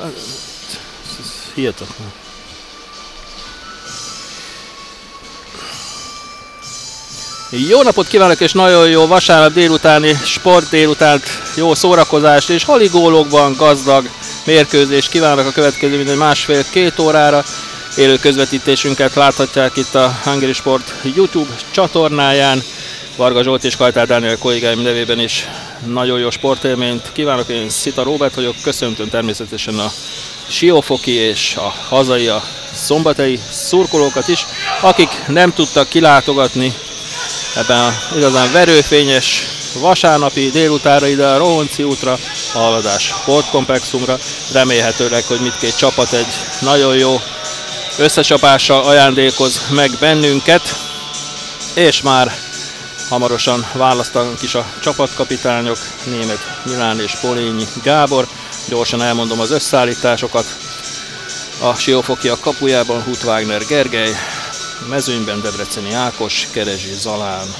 Ez hihetetlen. Jó napot kívánok, és nagyon jó vasárnap délutáni sport délutánt, jó szórakozást és haligólokban gazdag mérkőzés kívánok a következő mindegy másfél-két órára. Élő közvetítésünket láthatják itt a Hungary Sport YouTube csatornáján. Varga Zsolt és Kajtár Dániel kollégáim nevében is nagyon jó sportélményt kívánok. Én Szita Róbert vagyok, köszöntöm természetesen a Siófoki és a hazai, a szombathelyi szurkolókat is, akik nem tudtak kilátogatni ebben a igazán verőfényes vasárnapi délutára ide a Rohonci útra, a Haladás sportkomplexumra. Remélhetőleg, hogy mindkét csapat egy nagyon jó összecsapással ajándékoz meg bennünket, és már hamarosan választanak is a csapatkapitányok, német Milán és Polényi Gábor. Gyorsan elmondom az összeállításokat. A Siófokiak kapujában Hut Wagner Gergely, mezőnyben Debreceni Ákos, Kerezsi Zalán,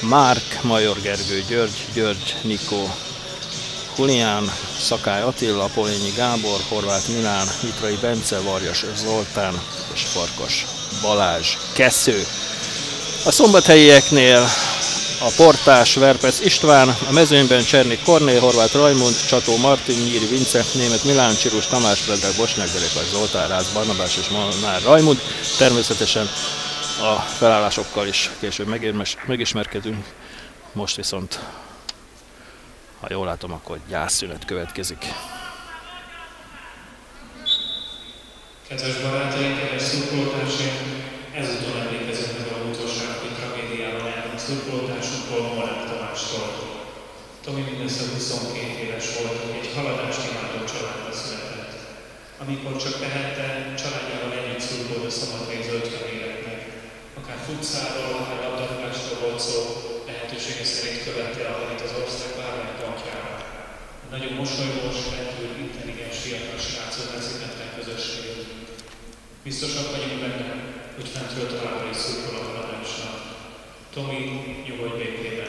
Márk, Major Gergő György, György Nikó, Julián, Szakály Attila, Polényi Gábor, Horváth Milán, Mitrai Bence, Varjas Zoltán és Farkas Balázs Kesző. A szombathelyieknél a Portás, Verpesz István, a mezőnyben Csernik Kornél, Horváth Rajmund, Csató Martin, Nyíri Vince, Német Milán, Csirus Tamás, Fredek Bosnyák, Derekas Zoltán, Rász Barnabás és Molnár Rajmund. Természetesen a felállásokkal is később megismerkedünk. Most viszont, ha jól látom, akkor gyászszünet következik. Kedves barátaink, kedves szurkolótársaim, ezúton emlékezünk szurkolótársunkról, Molnár Tamástól. Tomi mindössze 22 éves volt, egy haladást imádó családba született. Amikor csak tehette, családjával együtt szurkolt a szabadrész zöld feléletnek. Akár futszáról, akár labdarúgásról volt szó, lehetősége szerint követte a az ország bármely pontjára. Nagyon mosolygós, rendkívül intelligens fiatal srácot vezetett közösségét. Biztosak vagyunk benne, hogy fentről továbbra is szurkol a haladásnak. Tomi, nyugodj békében!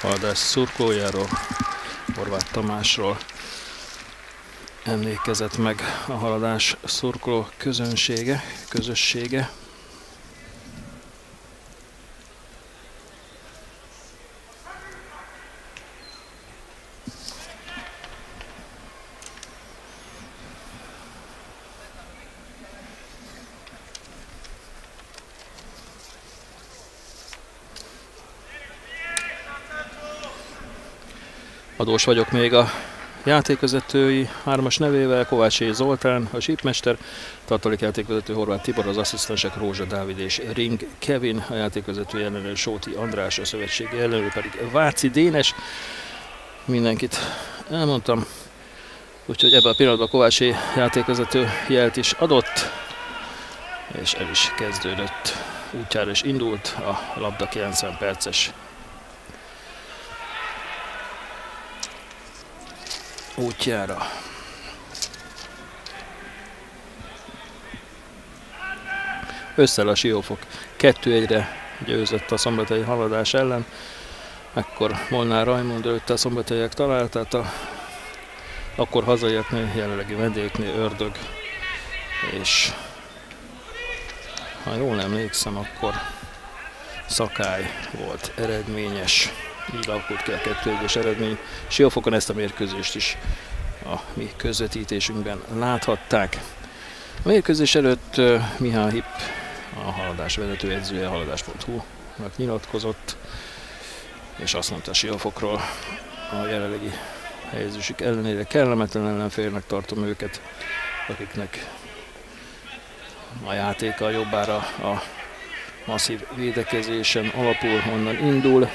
Haladás szurkolójáról, Horváth Tamásról emlékezett meg a haladás szurkoló közönsége, közössége. Adós vagyok még a játékvezetői hármas nevével, Kovácsi Zoltán, a sípmester, tartalék játékvezető Horváth Tibor, az asszisztensek Rózsa Dávid és Ring Kevin, a játékvezető ellenőr Sóti András, a szövetségi ellenőr pedig Váci Dénes. Mindenkit elmondtam, úgyhogy ebben a pillanatban Kovácsi játékvezető jelt is adott, és el is kezdődött. Útjára is indult a labda 90 perces útjára. Összel a Siófok 2-1-re győzött a szombathelyi haladás ellen. Ekkor Molnár Rajmond előtte a szombathelyiek találtát, a akkor hazaiaknél, jelenlegi vendégeknél ördög, és ha jól emlékszem, akkor Szakály volt eredményes alakult ki a kettő egyes eredmény. Siófokon ezt a mérkőzést is a mi közvetítésünkben láthatták. A mérkőzés előtt Mihály Hipp, a haladás vezetőedzője, haladás.hu-nak nyilatkozott, és azt mondta Siófokról a jelenlegi helyezésük ellenére kellemetlen ellenfélnek tartom őket, akiknek a játéka jobbára a masszív védekezésen alapul, onnan indul,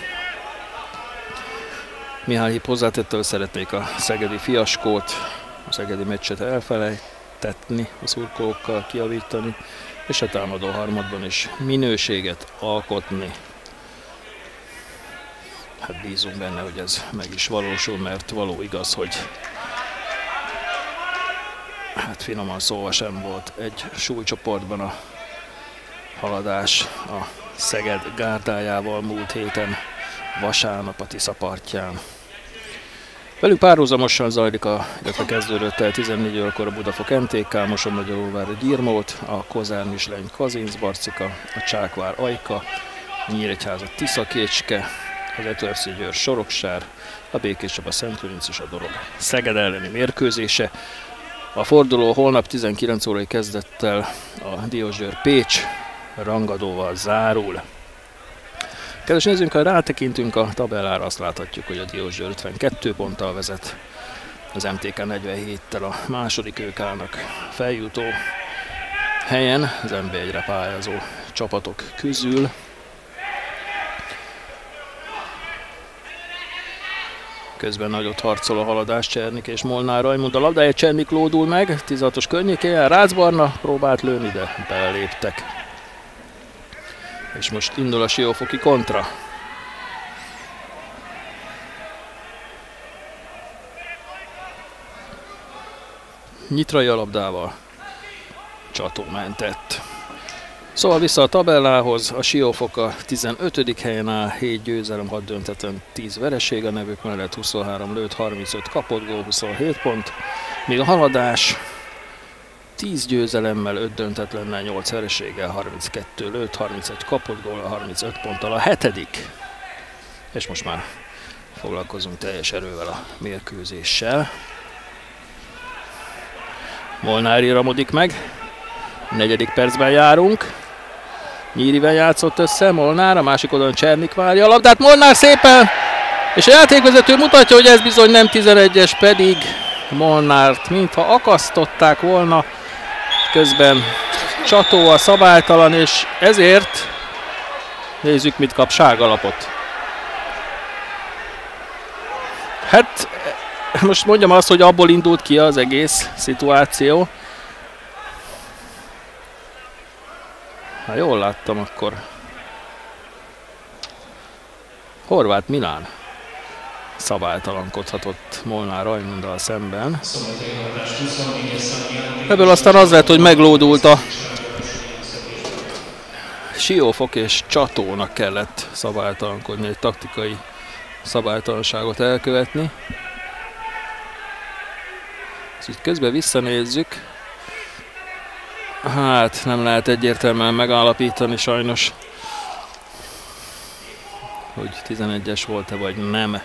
Mihály hozzátette, hogy szeretnék a szegedi fiaskót, a szegedi meccset elfelejtetni, a szurkolókkal kiavítani, és a támadó harmadban is minőséget alkotni. Hát bízunk benne, hogy ez meg is valósul, mert való igaz, hogy hát finoman szóval sem volt egy súlycsoportban a haladás a Szeged gárdájával múlt héten vasárnap a Tisza partján. Velük párhuzamosan zajlik a, illetve kezdődött el 14 órakor a Budafok MTK, Moson Magyaróvár Gyirmót, a Kozár Misleny Kazinc Barcika, a Csákvár Ajka, Nyíregyháza Tiszakécske, az Etörszi Győr Soroksár, a Békés Csaba Szent és a Dorog Szeged elleni mérkőzése. A forduló holnap 19 órai kezdettel a Diósgyőr Pécs rangadóval zárul. Kedves nézzünk, ha rátekintünk a tabellára, azt láthatjuk, hogy a Diósgyőr 52 ponttal vezet, az MTK 47-tel a második ők állnak feljutó helyen, az NB1-re pályázó csapatok közül. Közben nagyot harcol a haladás Csernik és Molnár Rajmund. A labdája Csernik lódul meg, 16-os környékén, Rácbarna próbált lőni, de beléptek. És most indul a Siófoki kontra. Nyitrai a labdával. Csató mentett. Szóval vissza a tabellához, a Siófok a 15. helyen áll, 7 győzelem, 6 döntetlen, 10 vereség a nevük mellett, 23 lőtt, 35 kapott gól, 27 pont, míg a haladás 10 győzelemmel, 5 döntetlennel, 8 vereséggel, 32 lőtt, 31 kapott gól, 35 ponttal a hetedik. És most már foglalkozunk teljes erővel a mérkőzéssel. Molnár íramodik meg, negyedik percben járunk. Nyírivel játszott össze, Molnár, a másik oldalon Csernik várja a labdát, Molnár szépen, és a játékvezető mutatja, hogy ez bizony nem 11-es, pedig Molnárt, mintha akasztották volna, közben csató a szabálytalan, és ezért nézzük, mit kap sárgalapot. Hát most mondjam azt, hogy abból indult ki az egész szituáció, Ha jól láttam, akkor. Horváth Milán szabálytalankodhatott Molnár Rajmunddal szemben. Ebből aztán az lett, hogy meglódult a Siófok és Csatónak kellett szabálytalankodni, egy taktikai szabálytalanságot elkövetni. És itt közben visszanézzük, Hát nem lehet egyértelműen megállapítani sajnos, hogy 11-es volt-e vagy nem.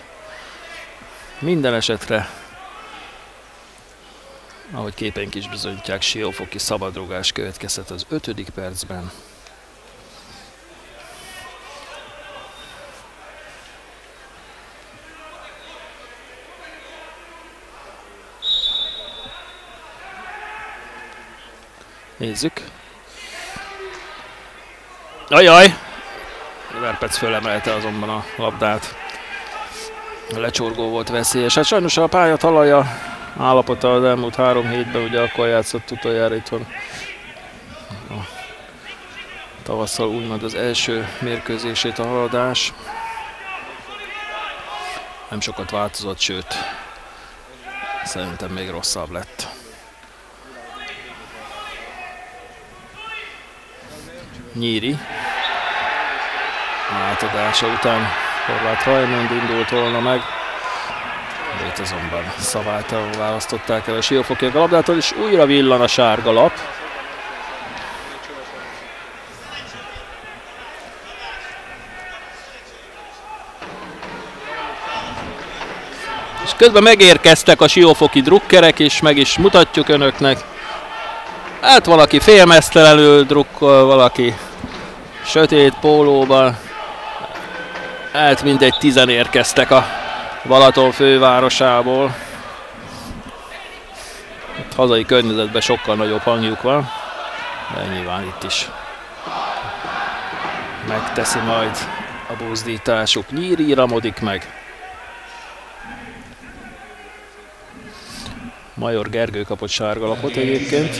Minden esetre, ahogy képenk is bizonyítják, Siófoki szabadrugás következett az 5. percben. Nézzük. Ajaj! Verpec fölemelte azonban a labdát. Lecsorgó volt veszélyes. Hát sajnos a pálya talaja állapota az elmúlt három hétben, ugye akkor játszott utoljára itthon. A tavasszal úgymond az első mérkőzését a haladás. Nem sokat változott, sőt, szerintem még rosszabb lett. Nyíri. Átadása után Horváth Rajmond indult volna meg. De itt azonban szaváltal választották el a Siófokiak a labdától, és újra villan a sárga lap. És közben megérkeztek a siófoki drukkerek, és meg is mutatjuk önöknek. Hát valaki félmesztelenül drukkol, valaki sötét pólóban. Hát mindegy tizen érkeztek a Balaton fővárosából. Itt hazai környezetben sokkal nagyobb hangjuk van, de nyilván itt is megteszi majd a buzdításuk. Nyíri íramodik meg. Major Gergő kapott sárga lapot egyébként.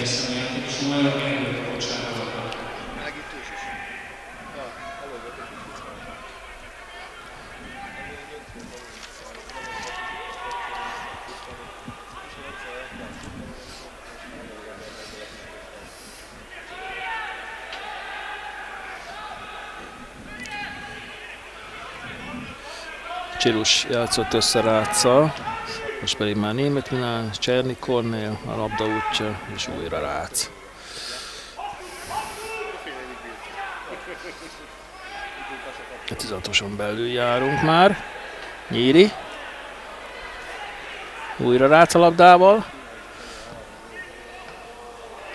Csilus játszott össze Ráccal, most pedig már német Milán, Cserny Kornél, a labda útja, és újra Rác. Tizatoson belül járunk már. Nyíri. Újra Rác a labdával.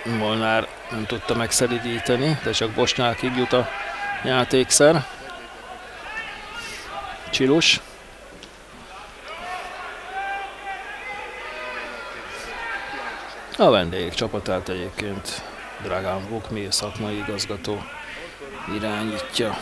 Molnár nem tudta megszeridíteni, de csak Bosnyákig jut a játékszer. Csilus. A vendégek csapatát egyébként Dragán Vukmir szakmai igazgató irányítja.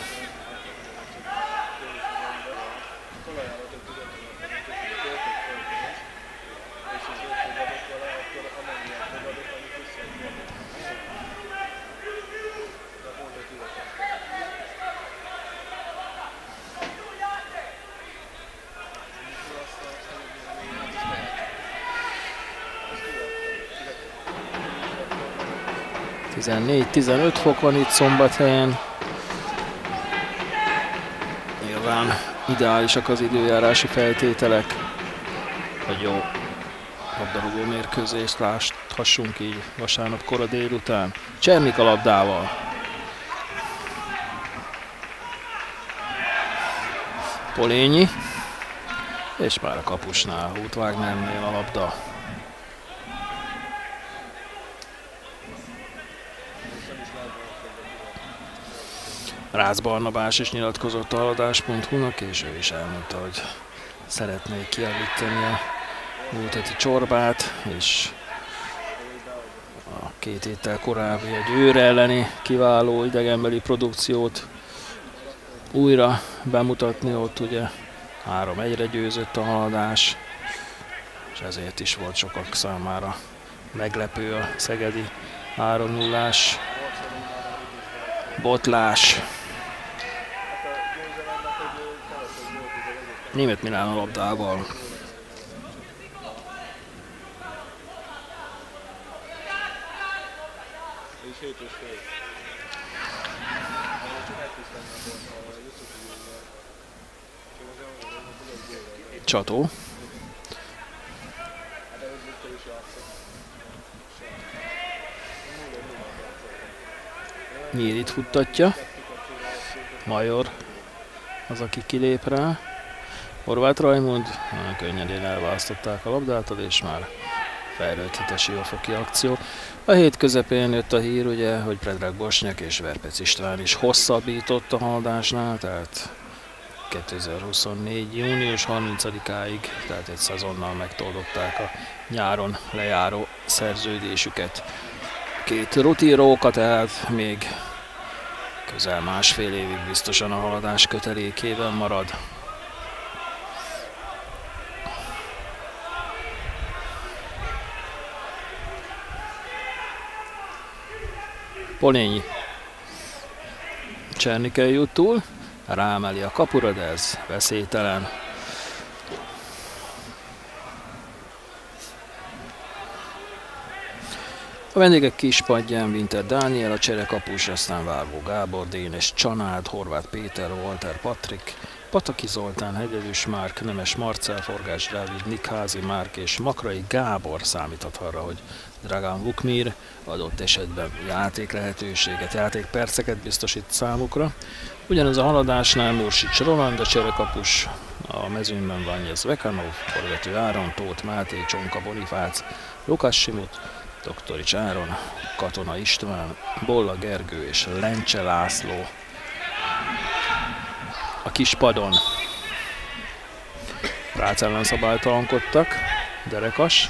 14-15 fok van itt Szombathelyen. Nyilván ideálisak az időjárási feltételek, hogy jó labdarúgó mérkőzést láthassunk így vasárnap kora délután. Csernik a labdával. Polényi, és már a kapusnál, Hút Wagnernél a labda. Rácz Barnabás is nyilatkozott a haladás.hu-nak, és ő is elmondta, hogy szeretné kiállítani a múlt csorbát, és a két héttel korábbi egy őr elleni kiváló idegenbeli produkciót újra bemutatni, ott ugye három egyre győzött a haladás, és ezért is volt sokak számára meglepő a szegedi 3 0 botlás. Német Milán a labdával. Csató. Nyírit futtatja. Major az, aki kilép rá. Horváth Rajmond, könnyedén elválasztották a labdát, és már fejlődhet a siófoki akció. A hét közepén jött a hír, ugye, hogy Predrag Bosnyak és Verpec István is hosszabbított a haladásnál, tehát 2024. június 30-áig, tehát egy szezonnal megtoldották a nyáron lejáró szerződésüket. Két rotíróka, tehát még közel másfél évig biztosan a haladás kötelékében marad. Polényi. Csernikei jut túl, rámeli a kapura, de ez veszélytelen. A vendégek kispadján Winter Dániel, a cserekapus, aztán Várvó Gábor, Dénes Csanád, Horváth Péter, Walter Patrik, Pataki Zoltán, Hegedűs Márk, Nemes Marcel, Forgács Dávid, Nikházi Márk és Makrai Gábor számíthat arra, hogy Dragan Vukmir adott esetben játék lehetőséget, játékperceket biztosít számukra. Ugyanez a haladásnál Mursics Roland, a cserekapus, a mezőnyben Vanyez Vekanov, forgatő Áron, Tóth Máté, Csonka Bonifác, Lukas Simut, Doktorics Áron, Katona István, Bolla Gergő és Lencse László. A kispadon Rácz ellen szabálytalankodtak, Derekas,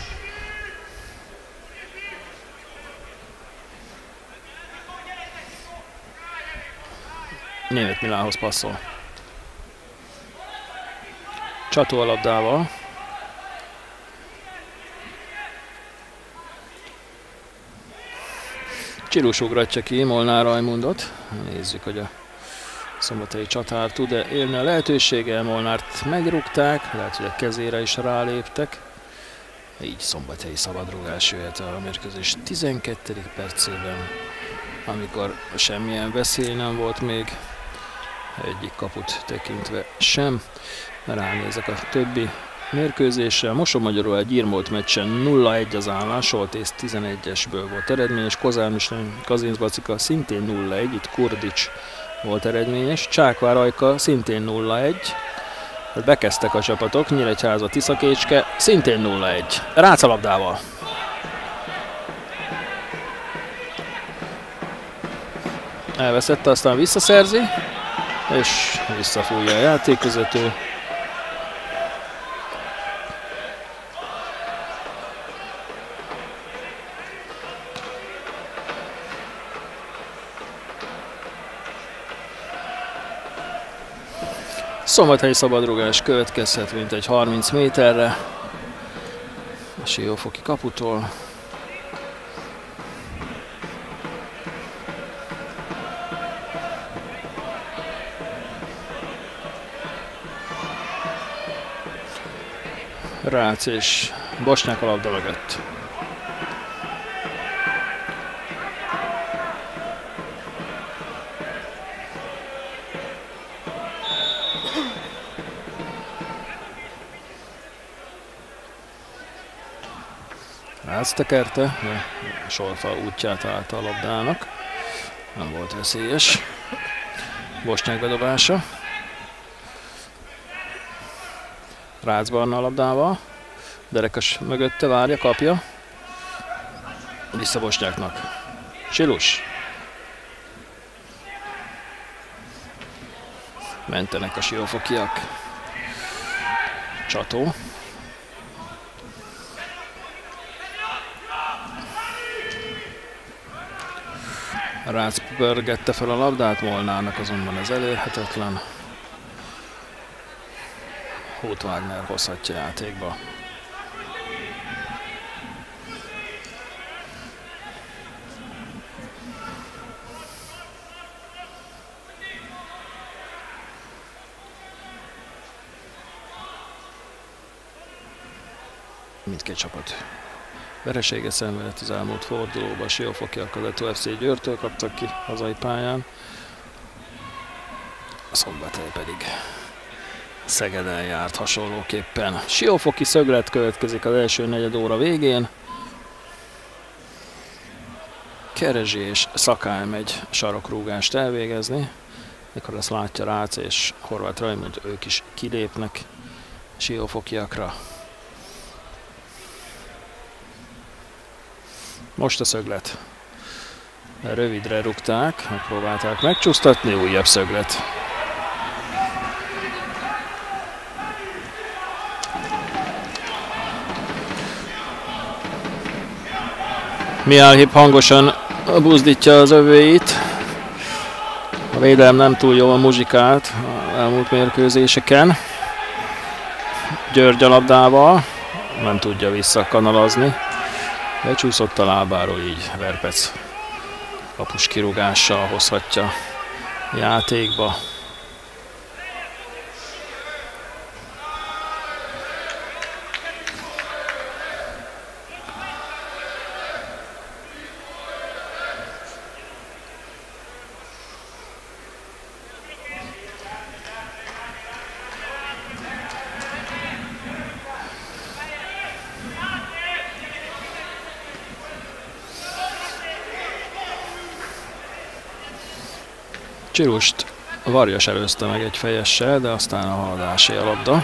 Német Milánhoz passzol. Csató labdával. Csilus ugratja ki Molnár Rajmundot. Nézzük, hogy a szombathelyi csatár tud-e élni a lehetőséggel. Molnárt megrúgták, lehet, hogy a kezére is ráléptek. Így szombathelyi szabadrugás jöhet a mérkőzés 12. percében, amikor semmilyen veszély nem volt még egyik kaput tekintve sem. Ránézek a többi mérkőzésre. Mosomagyaról egy írmolt meccsen 0-1 az állás, Soltész 11-esből volt eredményes, Kozár Mislén Kazinszbacika szintén 0-1, itt Kurdics volt eredményes, Csákvár Ajka szintén 0-1, hát bekezdtek a csapatok, Nyíregyháza Tiszakécske szintén 0-1. Rácalabdával. Elveszette, aztán visszaszerzi, és visszafújja a játékvezető. Szombathelyi szabadrugás következhet, mint egy 30 méterre a Siófoki kaputól. Rác és Bosnyák a labda mögött. Átsztekerte, de Solfa útját állta a labdának. Nem volt veszélyes. Bosnyák bedobása. Rácz Barna a labdával. Derekas mögötte várja, kapja. Vissza Bosnyáknak. Csilus. Mentenek a siófokiak. Csató. Rácz pörgette fel a labdát, Molnának azonban ez elérhetetlen. Hút Wagner hozhatja játékba. Mindkét csapat vereséget szenvedett az elmúlt fordulóban. Siófokiak a Leto FC Győrtől kaptak ki hazai pályán. A szombathely pedig Szegeden járt hasonlóképpen. Siófoki szöglet következik az első negyed óra végén. Kerezsi és Szakály megy sarokrúgást elvégezni. Mikor ezt látja Rác és Horváth Rajmund, ők is kilépnek Siófokiakra. Most a szöglet. Rövidre rúgták, megpróbálták megcsúsztatni, újabb szöglet. Miálhip hangosan buzdítja az övéit. A védelem nem túl jól muzsikált a elmúlt mérkőzéseken. György a labdával, nem tudja visszakanalazni. Becsúszott a lábáról, így Verpec kapus kirúgással hozhatja játékba. Csirust Varjas előzte meg egy fejessel, de aztán a haladásé a labda.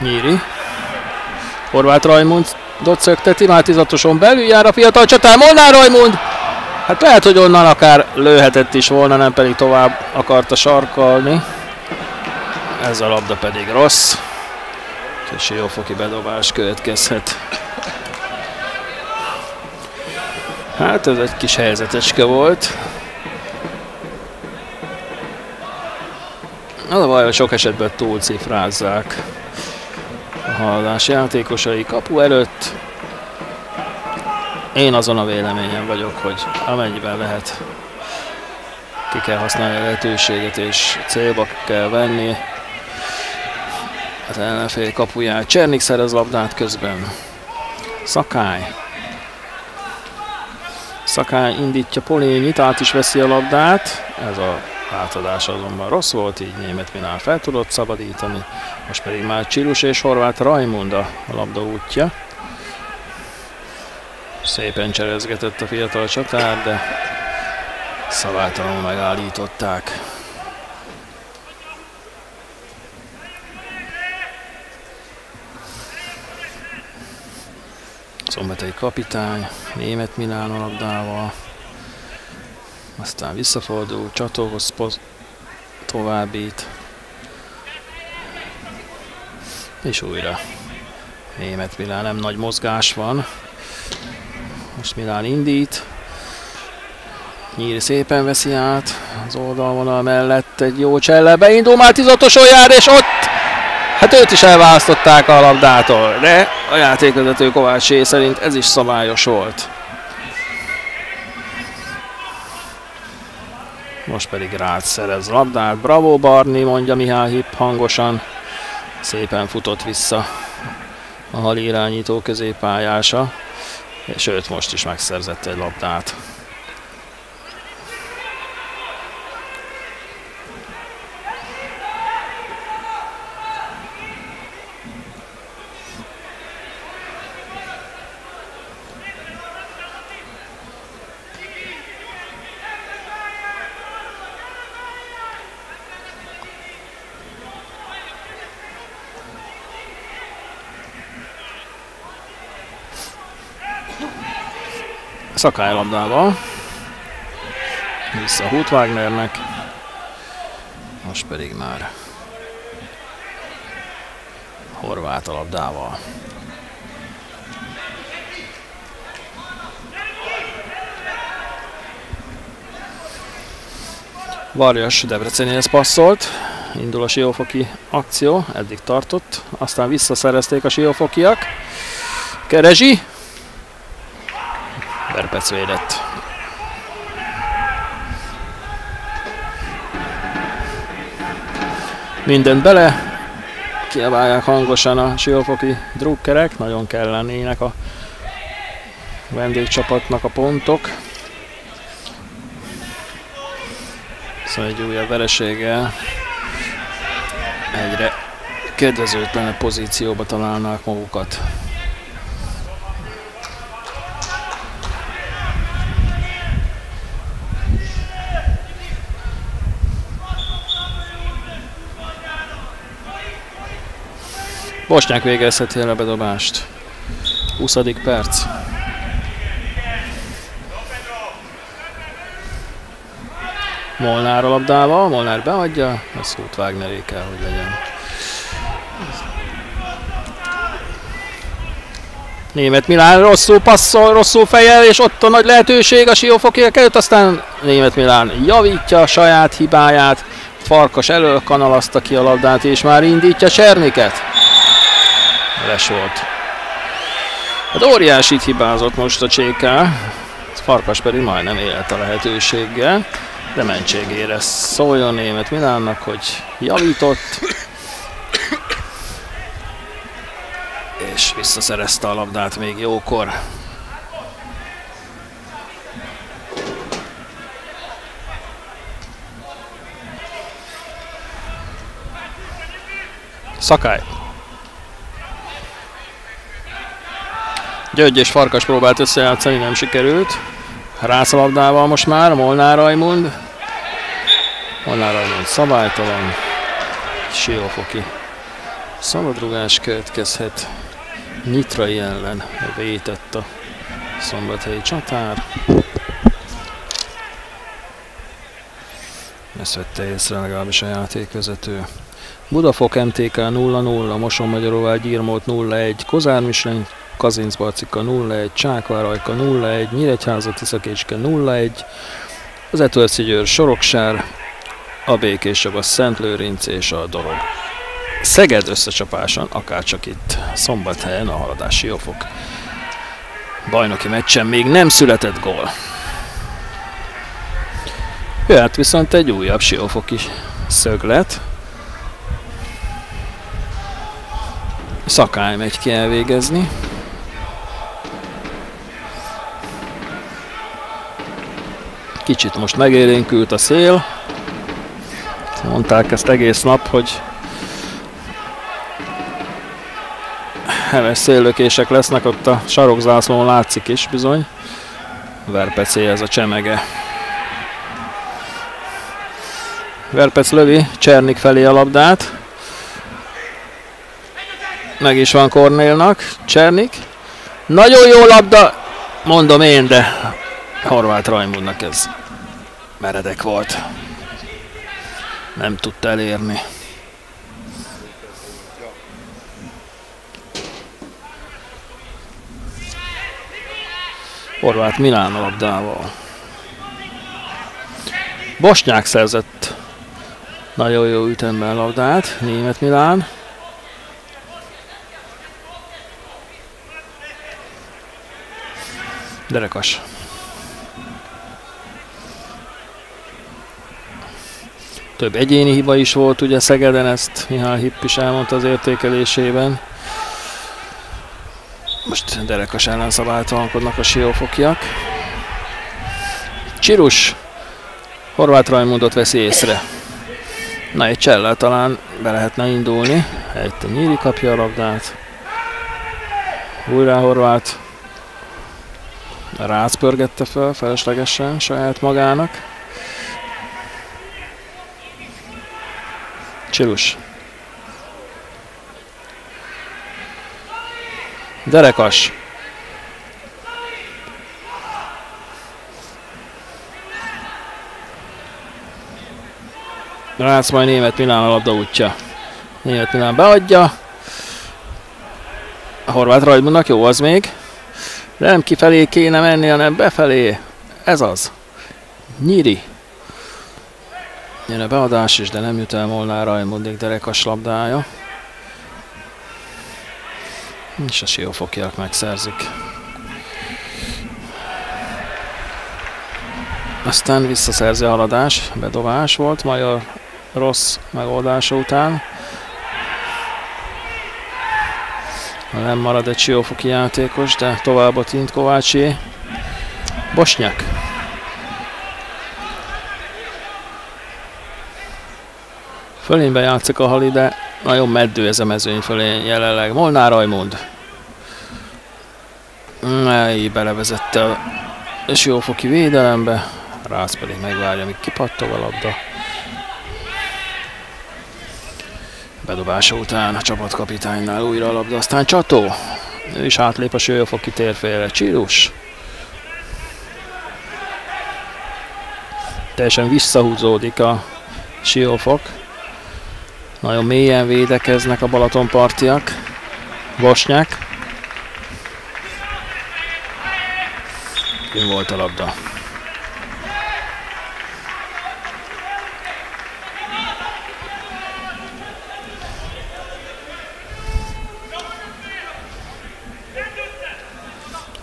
Nyíri. Horváth Rajmund docögteti, mátizatoson belül jár a fiatal csatár, Molnár Rajmund! Hát lehet, hogy onnan akár lőhetett is volna, nem pedig tovább akarta sarkalni. Ez a labda pedig rossz. És jófoki bedobás következhet. Hát ez egy kis helyzeteske volt. Az a baj, hogy sok esetben túlcifrázzák a haladás játékosai kapu előtt. Én azon a véleményem vagyok, hogy amennyiben lehet ki kell használni a lehetőséget és célba kell venni az ellenfél kapuját. Csernik szerez labdát közben. Szakály Szakály indítja Polényit, át is veszi a labdát. Ez a átadás azonban rossz volt, így német Minál fel tudott szabadítani. Most pedig már Csirus és Horváth Rajmund a labda útja. Szépen cserezgetett a fiatal csatár, de szaváltalanul megállították. Szombathelyi kapitány, német Milán labdával. Aztán visszafordul, csatóhoz továbbít. És újra német Milán, nem nagy mozgás van. Most Milán indít. Nyíri szépen veszi át az oldalvonal mellett egy jó cselle. Beindul már tizotoson jár, és ott Hát őt is elválasztották a labdától, de a játékvezető Kovácsé szerint ez is szabályos volt. Most pedig Rácz szerez labdát. Bravo Barni, mondja Mihály Hipp hangosan. Szépen futott vissza a halirányító középpályása, és őt most is megszerzett egy labdát. Szakálylabdával. Vissza Hut Wagnernek. Most pedig már Horvát a labdával. Varjas Debrecenihez passzolt, indul a Siófoki akció, eddig tartott, aztán visszaszerezték a Siófokiak. Kerezsi, Verpec védett. Mindent bele, kiabálják hangosan a siófoki drukkerek, nagyon kellenének a vendégcsapatnak a pontok. Szóval egy újabb vereséggel egyre kedvezőtlenebb pozícióba találnák magukat. Bosnyák végezheti el a bedobást. 20. perc. Molnár a labdával, Molnár beadja, ez Hút Wagneré kell, hogy legyen. Német Milán rosszul passzol, rosszul fejel, és ott a nagy lehetőség a siófokiak előtt, aztán Német Milán javítja a saját hibáját, Farkas elől kanalazta ki a labdát, és már indítja Cserniket les volt. Hát óriásit hibázott most a CK, Farkas pedig majdnem élt a lehetőséggel, de mentségére szóljon német Milánnak, hogy javított, és visszaszerezte a labdát még jókor. Szakály. György és Farkas próbált összejátszani, nem sikerült. Rászalabdával most már, Molnár Rajmund. Molnár Rajmund szabálytalan. Siófoki. Szabadrugás következhet. Nyitrai ellen vétett a szombathelyi csatár. Ezt vette észre legalábbis a játékvezető. Budafok MTK 0-0, Moson Magyaróvár Gyirmót 0-1, Kozár Mislen Kazinc Barcika 0-1, Csákvárajka 0-1, Nyíregyháza Tiszakécske 0-1, az Etőlci Győr Soroksár, a Békés a Szent Lőrinc és a Dorog. Szeged összecsapáson, akárcsak itt szombathelyen a haladási jófok. Bajnoki meccsen még nem született gól. Jöhet viszont egy újabb siófoki szöglet. Szakály megy ki elvégezni. Kicsit most megélénkült a szél. Mondták ezt egész nap, hogy heves széllökések lesznek, ott a sarokzászlón látszik is bizony. Verpecé ez a csemege. Verpec lövi Csernik felé a labdát. Meg is van Kornélnak. Csernik. Nagyon jó labda, mondom én, de Horváth Rajmundnak ez meredek volt. Nem tudta elérni. Horváth Milán labdával. Bosnyák szerzett nagyon jó ütemben labdát, Német Milán. Derekas. Több egyéni hiba is volt ugye Szegeden, ezt Mihály Hipp is elmondta az értékelésében. Most Derekas ellen szabálytalankodnak a siófokiak. Csirus Horváth Rajmundot veszi észre. Na egy csellel talán be lehetne indulni. Egy Nyíri kapja a labdát. Újra Horváth. Rácz pörgette fel feleslegesen saját magának. Csirus. Derekas. Rácz majd német Milán a labda útja. Német Milán beadja. A horvát Rajmunnak jó az még. De nem kifelé kéne menni, hanem befelé. Ez az. Nyíri. Jön a beadás is, de nem jut el Molnár Rajmundig Derekas labdája. És a siófokiak megszerzik. Aztán visszaszerzi a haladás, bedobás volt, Major rossz megoldása után. Nem marad egy siófoki játékos, de tovább a Tint Kovácsi. Bosnyák. Fölénybe játszik a hali, de nagyon meddő ez a mezőny fölé jelenleg. Molnár Rajmond. Így belevezette a siófoki védelembe. Rász pedig megvárja, míg kipattog a labda. Bedobása után a csapatkapitánynál újra a labda, aztán Csató. Ő is átlép a siófoki térfélre. Csírus. Teljesen visszahúzódik a siófok. Nagyon mélyen védekeznek a Balatonpartiak. Bosnyák. Jön volt a labda.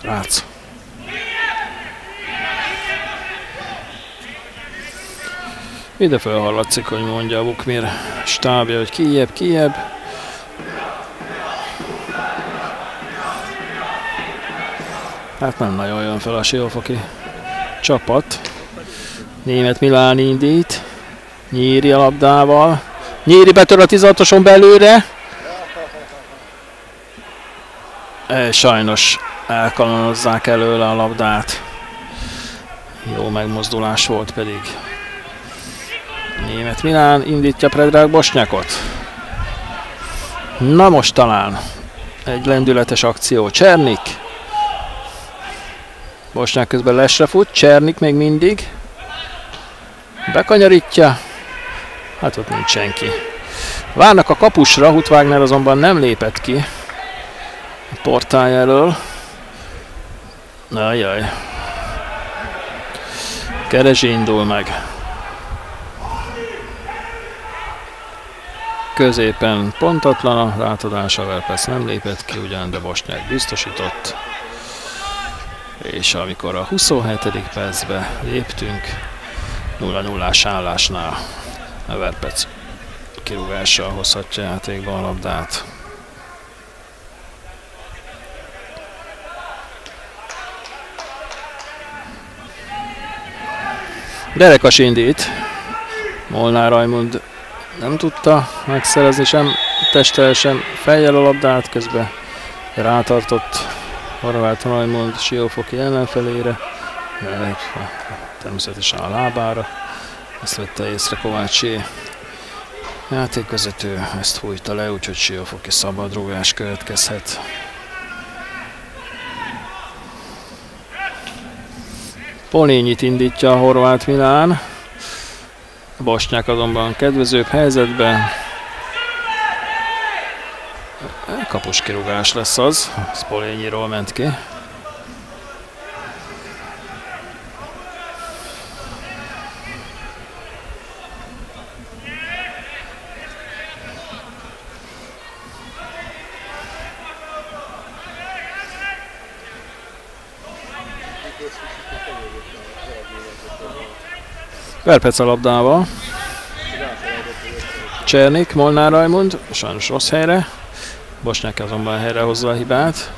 Rác. Ide felhallatszik, hogy mondja a Bukmir stábja, hogy kijebb, kijebb. Hát nem nagyon jön fel a Siófoki csapat. Német Milán indít. Nyíri a labdával. Nyíri betör a 16-oson belőle. E, sajnos elkanonozzák előle a labdát. Jó megmozdulás volt pedig. Német Milán indítja Predrag Bosnyakot. Na most talán egy lendületes akció. Csernik. Bosnyák közben lesre fut. Csernik még mindig. Bekanyarítja. Hát ott nincs senki. Várnak a kapusra, Hutwagner azonban nem lépett ki a portája elől. Ajaj. Kerezsi indul meg. Középen pontatlan a rátadása, Verpesz nem lépett ki ugyan, de Bosnyák biztosított. És amikor a 27. percbe léptünk, 0-0-ás állásnál a Verpec kirúgással hozhatja játékba a labdát. Derekas indít. Molnár Rajmund nem tudta megszerezni sem testtel, sem fejjel a labdát, közben rátartott Horváth Rajmund Siófoki ellenfelére, természetesen a lábára. Ezt vette észre Kovácsi játékvezető, ezt fújta le, úgyhogy Siófoki szabadrúgás következhet. Polényit indítja a Horváth Milán. Bosnyák azonban kedvezőbb helyzetben. Kapus kirúgás lesz az, Spolényiról ment ki. Verpec a labdával. Csernik, Molnár Rajmund, sajnos rossz helyre. Bosnyák azonban helyre hozza a hibát.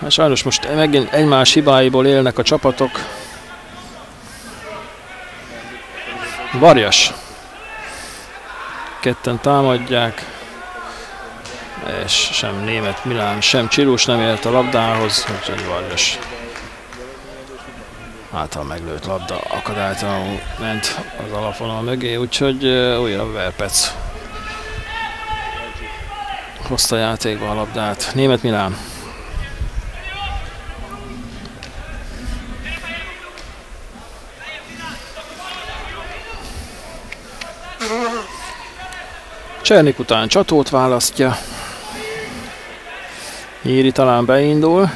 Hát sajnos most megint egymás hibáiból élnek a csapatok. Varjas. Ketten támadják. És sem német Milán, sem Csirus nem ért a labdához, úgyhogy Varjas által meglőtt labda akadálytalanul ment az alapvonal mögé, úgyhogy újra Verpec hozta játékba a labdát. Német Milán. Csernik után csatót választja. Nyíri talán beindul.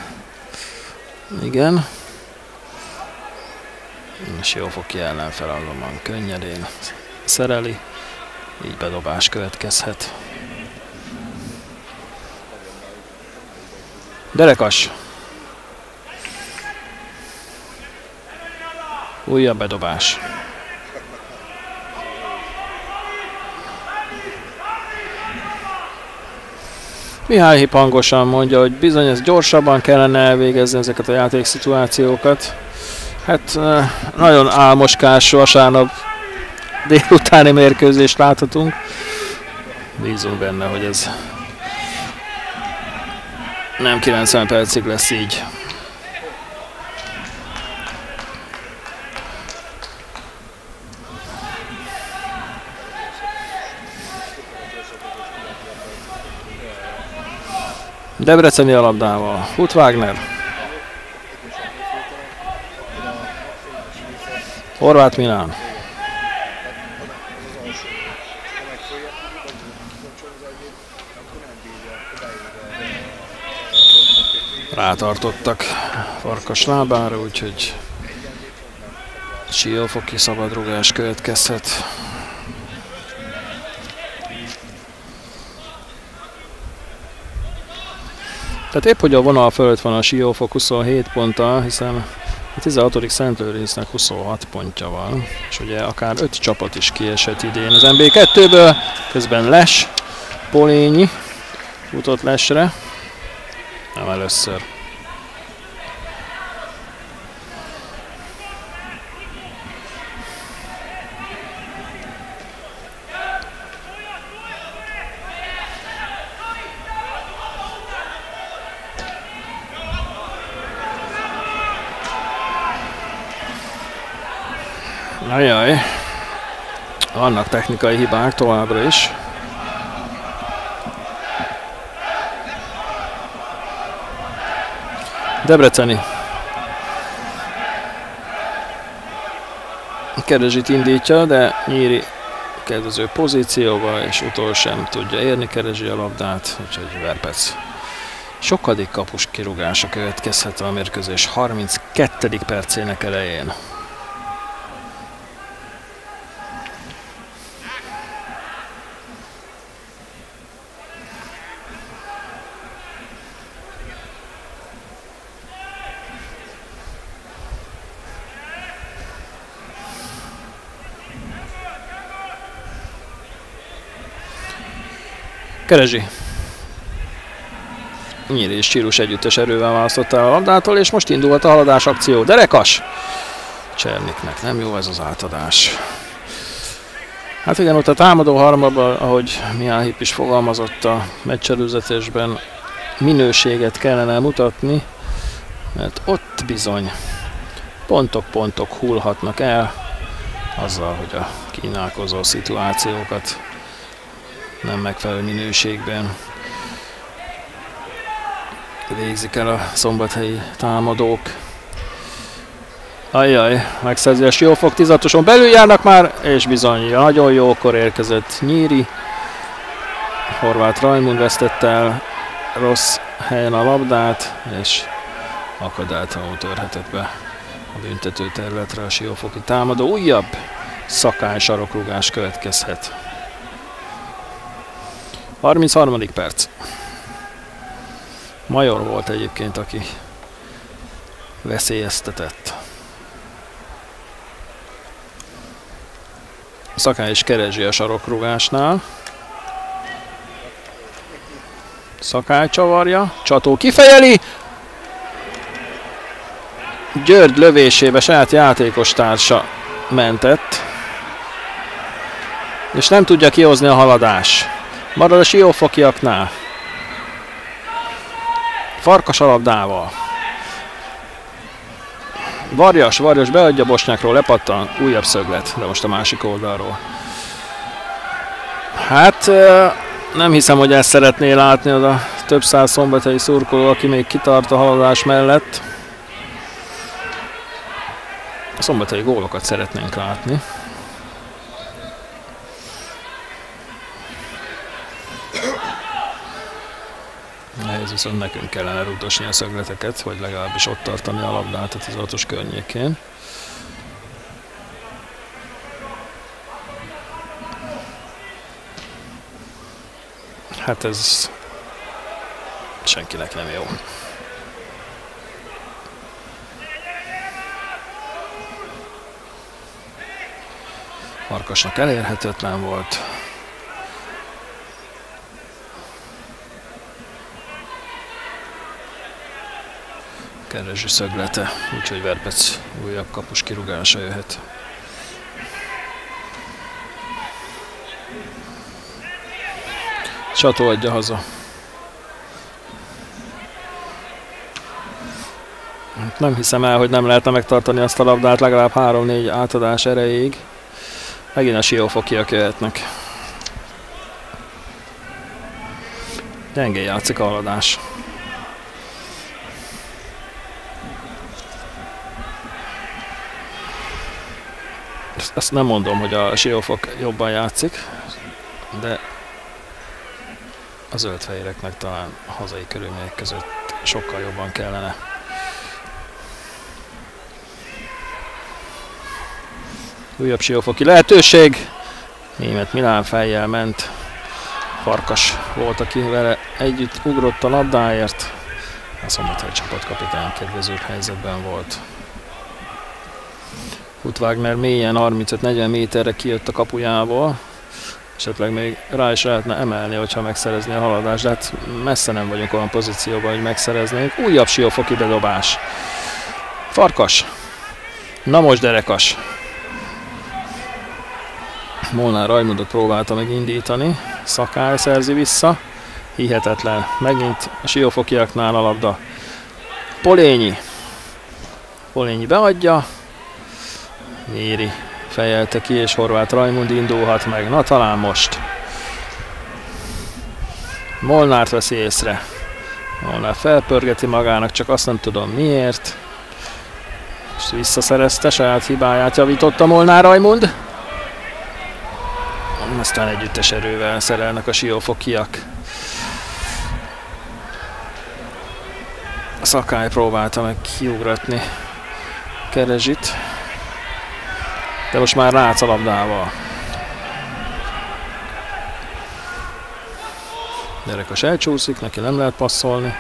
Igen. Siófoki ellenfel azonban könnyedén szereli, így bedobás következhet. Derekas. Újabb bedobás. Mihály hangosan mondja, hogy bizony ez gyorsabban kellene elvégezni ezeket a játékszituációkat. Hát nagyon álmoskás vasárnap délutáni mérkőzést láthatunk. Bízunk benne, hogy ez nem 90 percig lesz így. Debreceni a labdával. Hut Wagner. Horváth Milán. Rátartottak farkas lábára, úgyhogy Siófoki szabadrugás következhet. Tehát épp hogy a vonal fölött van a Siófok 27 ponttal, hiszen 16. Szent Lőrincnek 26 pontja van, és ugye akár 5 csapat is kiesett idén az MB2-ből, közben Les, Polényi futott Lesre, nem először. Ajaj. Vannak technikai hibák továbbra is. Debreceni. Kerezsit indítja, de Nyíri kedvező pozícióba, és utol sem tudja érni Kerezsi a labdát, úgyhogy Verpec sokadik kapus kirúgása következhet a mérkőzés 32. percének elején. Kerezsi. Nyíri és Csírus együttes erővel választotta a labdától, és most indult a haladás akció. Derekas! Cserniknek nem jó ez az átadás. Hát igen, ott a támadó harmadban, ahogy Mihályip is fogalmazott a meccselőzetésben, minőséget kellene mutatni, mert ott bizony pontok-pontok hullhatnak el, azzal, hogy a kínálkozó szituációkat nem megfelelő minőségben végzik el a szombathelyi támadók. Ajjaj, megszerzés jó fog, tizatoson belül járnak már, és bizony nagyon jókor érkezett Nyíri. Horváth Rajmund vesztette el rossz helyen a labdát, és akadálytalanul törhetett be a büntető területre a siófoki támadó. Újabb szakály sarokrugás következhet. 33. perc. Major volt egyébként, aki veszélyeztetett. Szakály is keresi a sarokrugásnál. Szakály csavarja, csató kifejeli. György lövésébe saját játékos társa mentett. És nem tudja kihozni a haladás. Marad a siófokiaknál. Farkas alapdával. Varjas, Varjas beadja Bosnyákról, lepattan, újabb szöglet, de most a másik oldalról. Hát nem hiszem, hogy ezt szeretné látni az a több száz szombathelyi szurkoló, aki még kitart a haladás mellett. A szombathelyi gólokat szeretnénk látni. Viszont nekünk kellene rúdosni a szögleteket, vagy legalábbis ott tartani a labdát a 16-os környékén. Hát ez senkinek nem jó. Farkasnak elérhetetlen volt. Kerezsi szöglete, úgyhogy Verpec újabb kapus kirúgása jöhet. Csató adja haza. Nem hiszem el, hogy nem lehetne megtartani azt a labdát legalább 3-4 átadás erejéig. Megint a siófokiak jöhetnek. Gyengén játszik a haladás. Azt nem mondom, hogy a siófok jobban játszik, de a zöldfehéreknek talán a hazai körülmények között sokkal jobban kellene. Újabb siófoki lehetőség. Német Milán fejjel ment. Farkas volt, aki vele együtt ugrott a labdáért. A szombathely csapatkapitány kedvezőbb helyzetben volt. Hutwagner mélyen 35-40 méterre kijött a kapujából. Esetleg még rá is lehetne emelni, hogyha megszerezni a haladást, de hát messze nem vagyunk olyan pozícióban, hogy megszereznénk. Újabb siófoki bedobás. Farkas. Na most derekas. Molnár Rajmundot próbálta megindítani. Szakály szerzi vissza. Hihetetlen. Megint a siófokiaknál a labda. Polényi. Polényi beadja. Nyíri fejelte ki, és Horváth Rajmund indulhat meg. Na talán most. Molnárt veszi észre. Molnár felpörgeti magának, csak azt nem tudom miért. És visszaszerezte, saját hibáját javította Molnár Rajmund. Aztán együttes erővel szerelnek a siófokiak. A szakály próbálta meg kiugratni Kerezsit. De most már látsz a labdával. Derekas elcsúszik, neki nem lehet passzolni.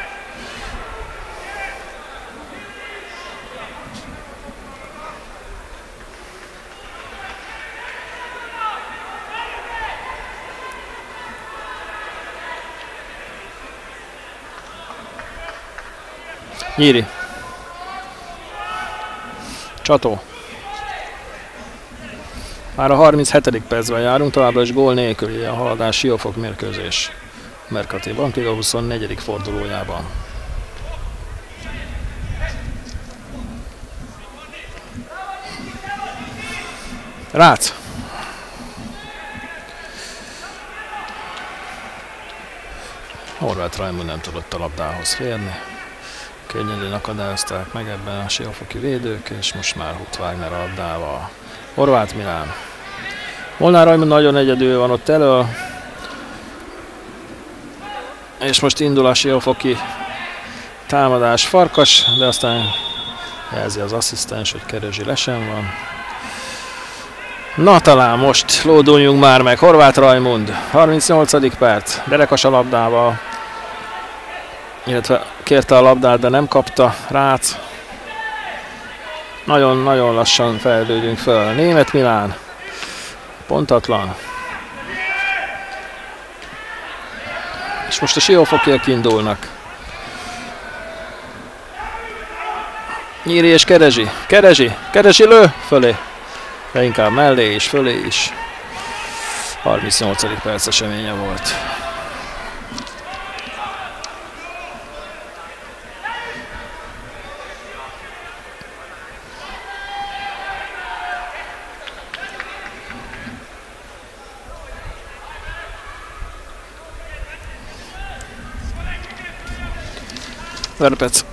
Nyíri. Csató. Már a 37. percben járunk, továbbra is gól nélküli a haladás Siófok mérkőzés. Merkatiban, pedig a 24. fordulójában. Rác. Horváth Raimund nem tudott a labdához férni. Könnyedén akadályozták meg ebben a siófoki védők, és most már Hut Wagner a labdával. Horváth Milán. Molnár Raimund nagyon egyedül van ott elő. És most indul a támadás Farkas, de aztán jelzi az asszisztens, hogy Kerezsi lesen van. Na talán most lóduljunk már meg. Horváth Rajmund, 38. perc, derekas a labdával. Illetve kérte a labdát, de nem kapta. Rác. Nagyon-nagyon lassan fejlődünk föl. Német Milán. Pontatlan. És most a siófokiak indulnak. Nyíri és Kerezsi. Kerezsi. Kerezsi lő. Fölé de inkább mellé és fölé is. 38. perc eseménye volt. Verpec.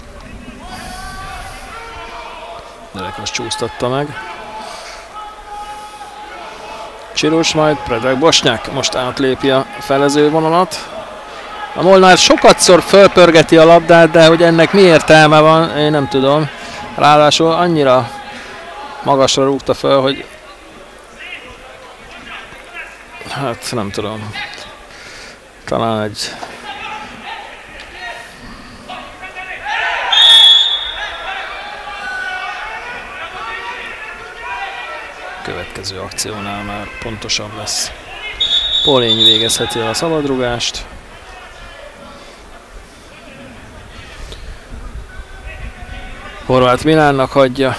Derekas csúsztatta meg. Csirus, majd Predrag Bosnyák most átlépi a felező vonalat. A Molnár sokatszor fölpörgeti a labdát, de hogy ennek mi értelme van, én nem tudom. Ráadásul annyira magasra rúgta föl, hogy hát nem tudom. Talán egy következő akciónál már pontosabb lesz. Polény végezheti el a szabadrugást. Horváth Milánnak hagyja.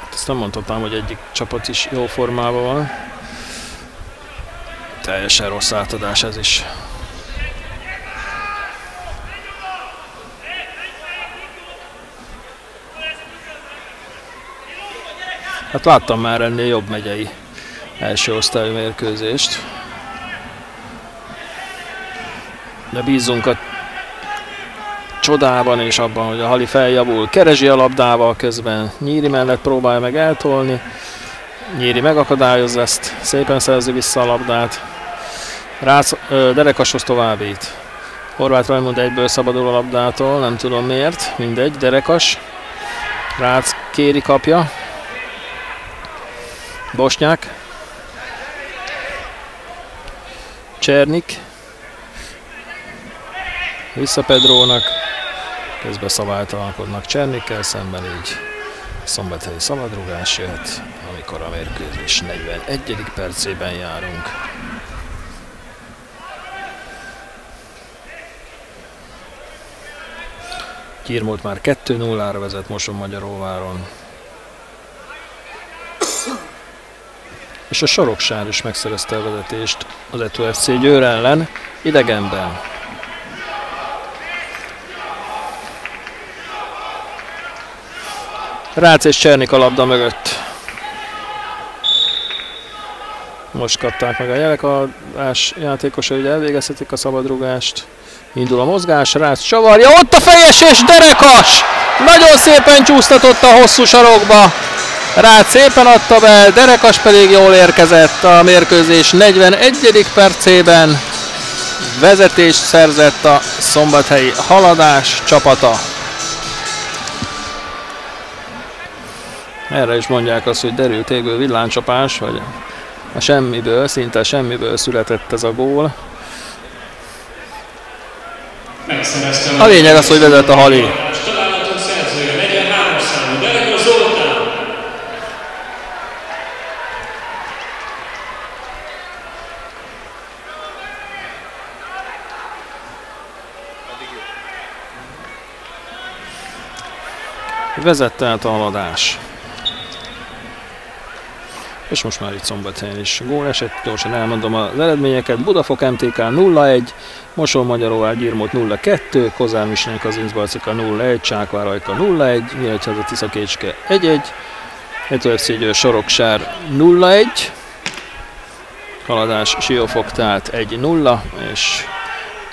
Hát ezt nem mondhatnám, hogy egyik csapat is jó formában van. Teljesen rossz átadás ez is. Hát láttam már ennél jobb megyei első osztályú mérkőzést. De bízunk a csodában és abban, hogy a Hali feljavul. Keresi a labdával közben, Nyíri mellett próbálja meg eltolni. Nyíri megakadályozza ezt, szépen szerzi vissza a labdát. Rász, ö, Derekashoz továbbít. Horváth Rajmond egyből szabadul a labdától, nem tudom miért, mindegy, Derekas. Rác kéri kapja, Bosnyák. Csernik. Vissza Pedrónak. Közben szabálytalankodnak Csernikkel szemben, így szombathelyi szabadrugás jöhet, amikor a mérkőzés 41. percében járunk. Gyirmót már 2-0-ra vezet Moson Magyaróváron. És a Soroksár is megszerezte a vezetést az Eto FC Győr ellen idegenben. Rác és Csernik a labda mögött. Most kapták meg a jelek, a játékosai hogy elvégezhetik a szabadrugást. Indul a mozgás, Rác csavarja, ott a fejes és derekas! Nagyon szépen csúsztatott a hosszú sarokba. Rád szépen adta be, Derekas pedig jól érkezett a mérkőzés 41. percében. Vezetést szerzett a szombathelyi haladás csapata. Erre is mondják azt, hogy derült égő villámcsapás, vagy a semmiből, szinte semmiből született ez a gól. A lényeg az, hogy vezet a Hali. Vezette át a haladás. És most már itt szombathelyen is gól esett, gyorsan elmondom az eredményeket. Budafok MTK 0-1, Mosol Magyaróvár Gyirmót 0-2, Kozár Misnyenk az Inzbalcika 0-1, Csákvár Ajka 0-1, Nyíregyháza Tiszakécske 1-1, Eto FC Győr Soroksár 0-1, Haladás Siófok tehát 1-0, és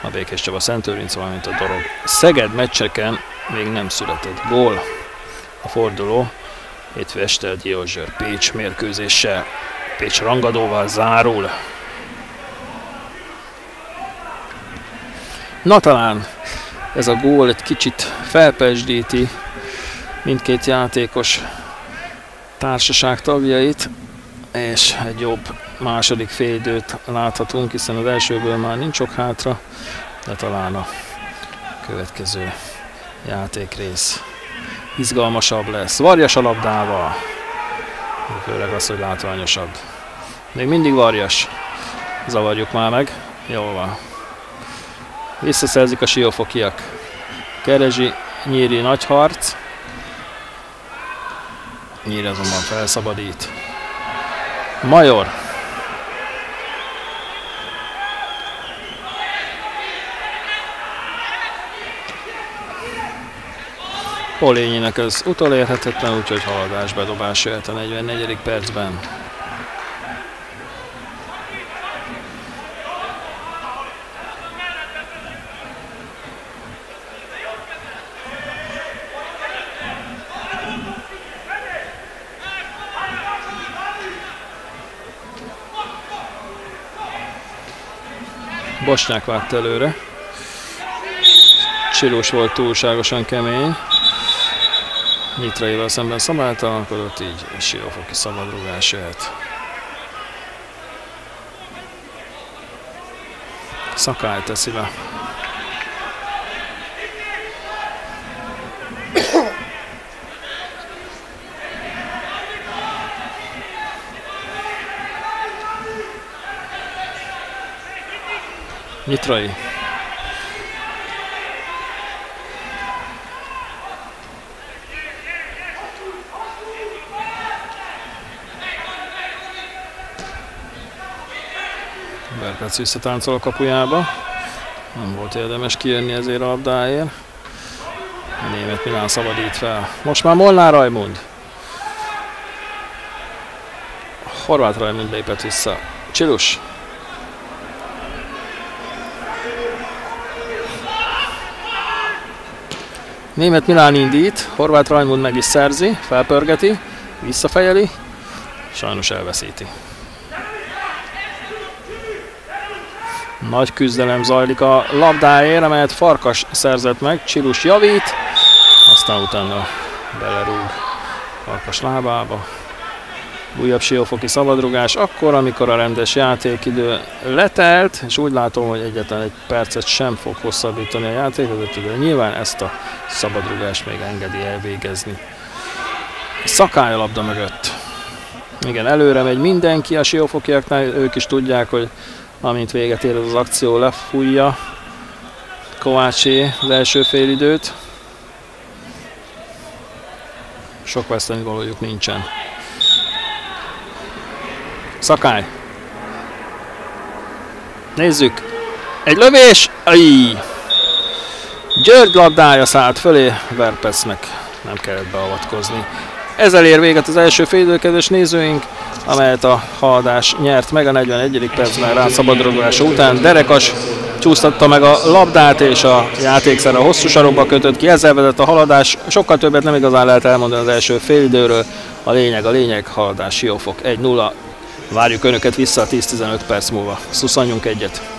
a Békés Csaba Szentőrinc, valamint a Dorog Szeged meccseken még nem született gól. A forduló hétfő este a Diózsőr Pécs mérkőzéssel Pécs rangadóval zárul. Na talán ez a gól egy kicsit felpesdíti mindkét játékos társaság tagjait, és egy jobb második félidőt láthatunk, hiszen az elsőből már nincs sok hátra, de talán a következő játékrész izgalmasabb lesz. Varjas a labdával, főleg az, hogy látványosabb. Még mindig varjas. Zavarjuk már meg. Jól van. Visszaszerzik a siófokiak. Kerezsi, Nyíri nagy harc. Nyíri azonban felszabadít. Major. Polényinek ez utolérhetetlen, úgyhogy haladás bedobás jöhet a 44. percben. Bosnyák vágt előre. Csilós volt túlságosan kemény. Nyitraival szemben szabálytalankodott, így Siófoki szabadrugás jöhet. Szakály teszi le. Nyitrai. Berkec visszatáncol a kapujába. Nem volt érdemes kijönni ezért a labdáért. Német Milán szabadít fel. Most már Molnár Rajmund. Horváth Rajmund lépett vissza. Csilus. Német Milán indít, Horváth Rajmund meg is szerzi, felpörgeti, visszafejeli, sajnos elveszíti. Nagy küzdelem zajlik a labdáért, amelyet Farkas szerzett meg, Csilus javít, aztán utána belerúg Farkas lábába. Újabb siófoki szabadrugás akkor, amikor a rendes játékidő letelt, és úgy látom, hogy egyetlen egy percet sem fog hosszabbítani a játékidőt, de nyilván ezt a szabadrugást még engedi elvégezni. Szakály a labda mögött. Igen, előre megy mindenki a siófokiaknál, ők is tudják, hogy amint véget ér az akció, lefújja Kovácsé az első félidőt. Sok veszteni valójuk nincsen. Szakály. Nézzük. Egy lövés. Ajj. György labdája szállt fölé. Verpecnek nem kellett beavatkozni. Ezzel ér véget az első félidő, nézőink, amelyet a haladás nyert meg a 41. percben rá szabadrogulása után. Derekas csúsztatta meg a labdát, és a játékszer a hosszú sarokba kötött ki. Ezzel vezet a haladás. Sokkal többet nem igazán lehet elmondani az első félidőről. A lényeg, a lényeg, haladás, Siófok 1-0. Várjuk Önöket vissza 10-15 perc múlva. Szuszanjunk egyet!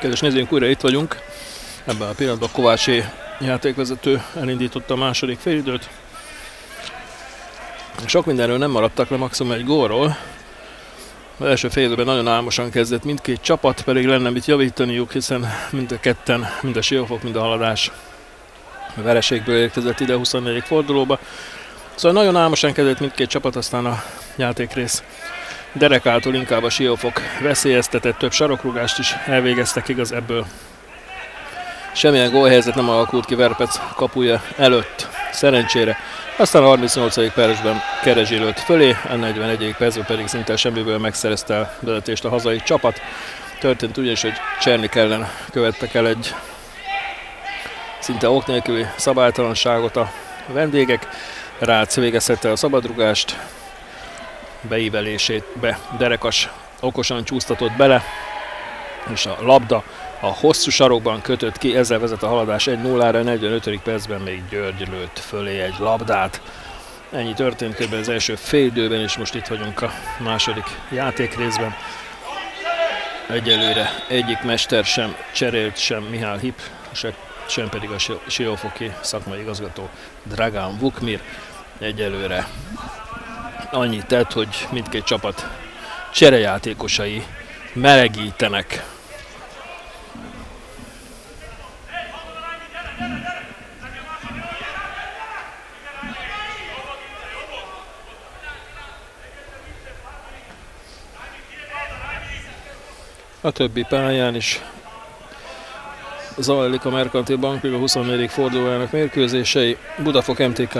Kedves nézőink, újra itt vagyunk. Ebben a pillanatban Kovácsé játékvezető elindította a második félidőt. Sok mindenről nem maradtak le, maximum egy gólról. Az első félidőben nagyon álmosan kezdett mindkét csapat, pedig lenne mit javítaniuk, hiszen mind a ketten, mind a siófok, mind a haladás a vereségből érkezett ide a 24. fordulóba. Szóval nagyon álmosan kezdett mindkét csapat, aztán a játékrész derekától inkább a siófok veszélyeztetett, több sarokrúgást is elvégeztek, igaz ebből semmilyen gólhelyzet nem alakult ki Verpec kapuja előtt, szerencsére. Aztán a 38. percben Kerezsi lőtt fölé, a 41. percben pedig szinte semmiből megszerezte a vezetést a hazai csapat. Történt ugyanis, hogy Csernik ellen követtek el egy szinte ok nélküli szabálytalanságot a vendégek. Rác végezhette a szabadrugást, beívelését be Derekas okosan csúsztatott bele, és a labda a hosszú sarokban kötött ki, ezzel vezet a haladás 1-0-ra, 45. percben még György lőtt fölé egy labdát. Ennyi történt kb. az első fél időben, és most itt vagyunk a második játékrészben. Egyelőre egyik mester sem cserélt, sem Mihály Hip, se, sem pedig a Siófoki szakmai igazgató Dragán Vukmir. Egyelőre annyit tett, hogy mindkét csapat cserejátékosai melegítenek A többi pályán is zajlik a Merkantil Bank a 24. fordulójának mérkőzései. Budafok MTK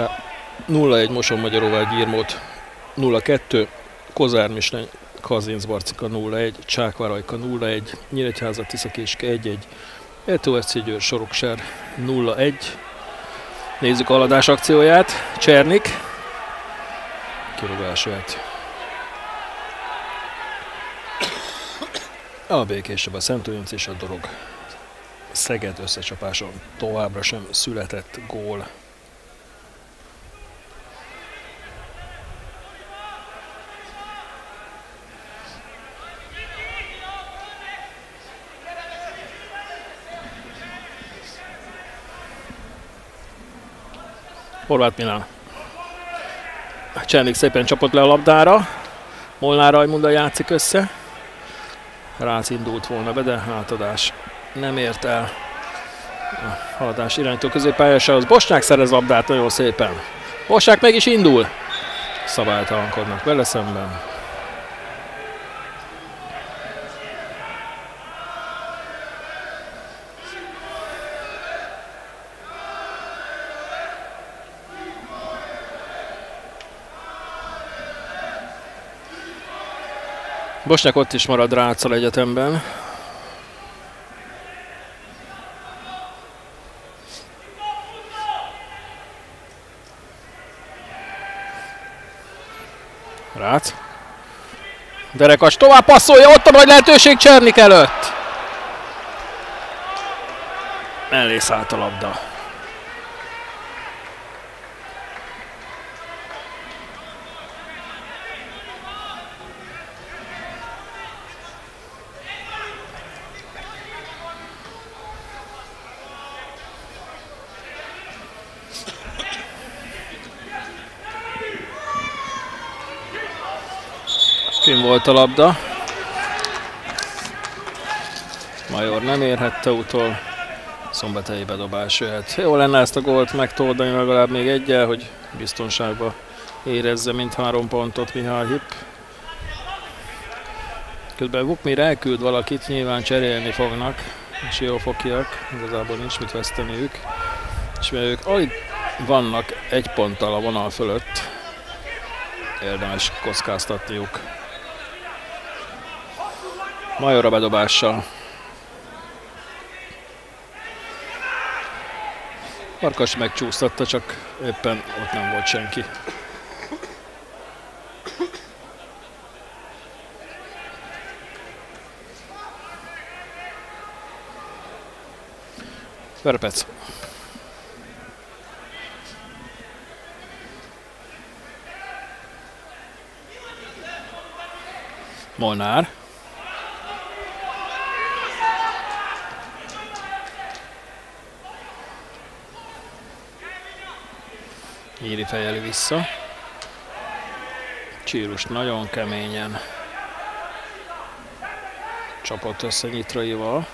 0-1 Moson Magyaróvá Gyírmót 0-2, Kozár Misleny Kazinc Barcika 0-1, Csákvárajka 0-1, Nyíregyháza Tiszakéske 1-1, Eto SC Győr Soroksár 0-1. Nézzük a haladás akcióját. Csernik. Kirúgás jöhet. A békésebb a Szentőnc és a Dorog. Szeged összecsapáson továbbra sem született gól. Horváth Milán. Csernik szépen csapott le a labdára. Molnár Rajmunda játszik össze. Rácz indult volna be, de átadás nem ért el a haladás iránytól középpályásához. Bosnyák szerez labdát nagyon szépen. Bosnyák meg is indul. Szabálytalankodnak vele szemben. Bosnyák ott is marad Ráccal egyetemben. Rác. Derekas tovább passzolja, ott a nagy lehetőség Csernik előtt. Mellé szállt a labda. Volt a labda. Major nem érhette utol. Szombathelyi bedobás jöhet. Jó lenne ezt a gólt megtoldani legalább még egyel, hogy biztonságba érezze mint három pontot Mihály Hipp. Közben Vukmir elküld valakit, nyilván cserélni fognak. És jó fokiak, igazából nincs mit veszteniük. És mivel ők alig vannak egy ponttal a vonal fölött, érdemes kockáztatniuk. Major a bedobással. Farkas megcsúsztatta, csak éppen ott nem volt senki. Verpec. Molnár. Nyíri fejeli vissza. Csírus nagyon keményen csapott össze Nyitraival.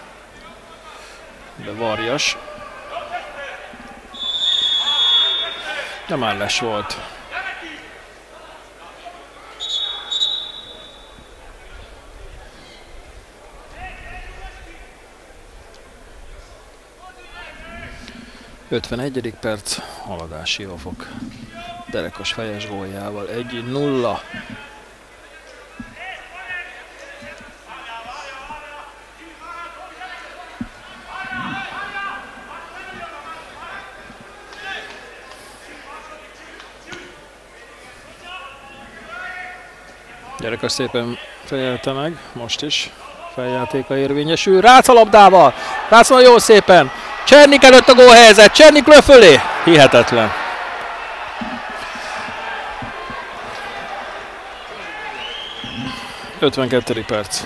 De Varjas. De már les volt. 51. perc, haladási jófok. Derekos fejes góljával 1-0. Gyerekes szépen fejelte meg, most is feljátéka érvényesül. Rácz a labdával, Rácz jó szépen, Csernik előtt a gólhelyzet, Csernik fölé. Hihetetlen. Ötvenkettedik perc.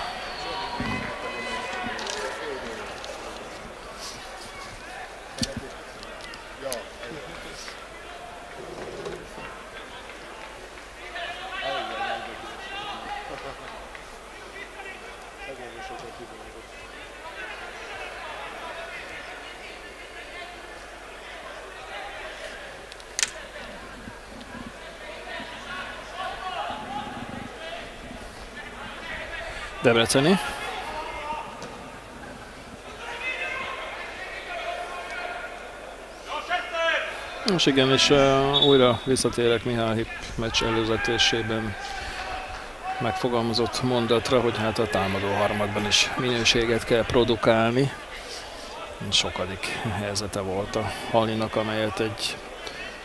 Debreceni. Most igen, és uh, újra visszatérek Mihály Hipp meccs előzetésében megfogalmazott mondatra, hogy hát a támadó harmadban is minőséget kell produkálni. Sokadik helyzete volt a Halinak, amelyet egy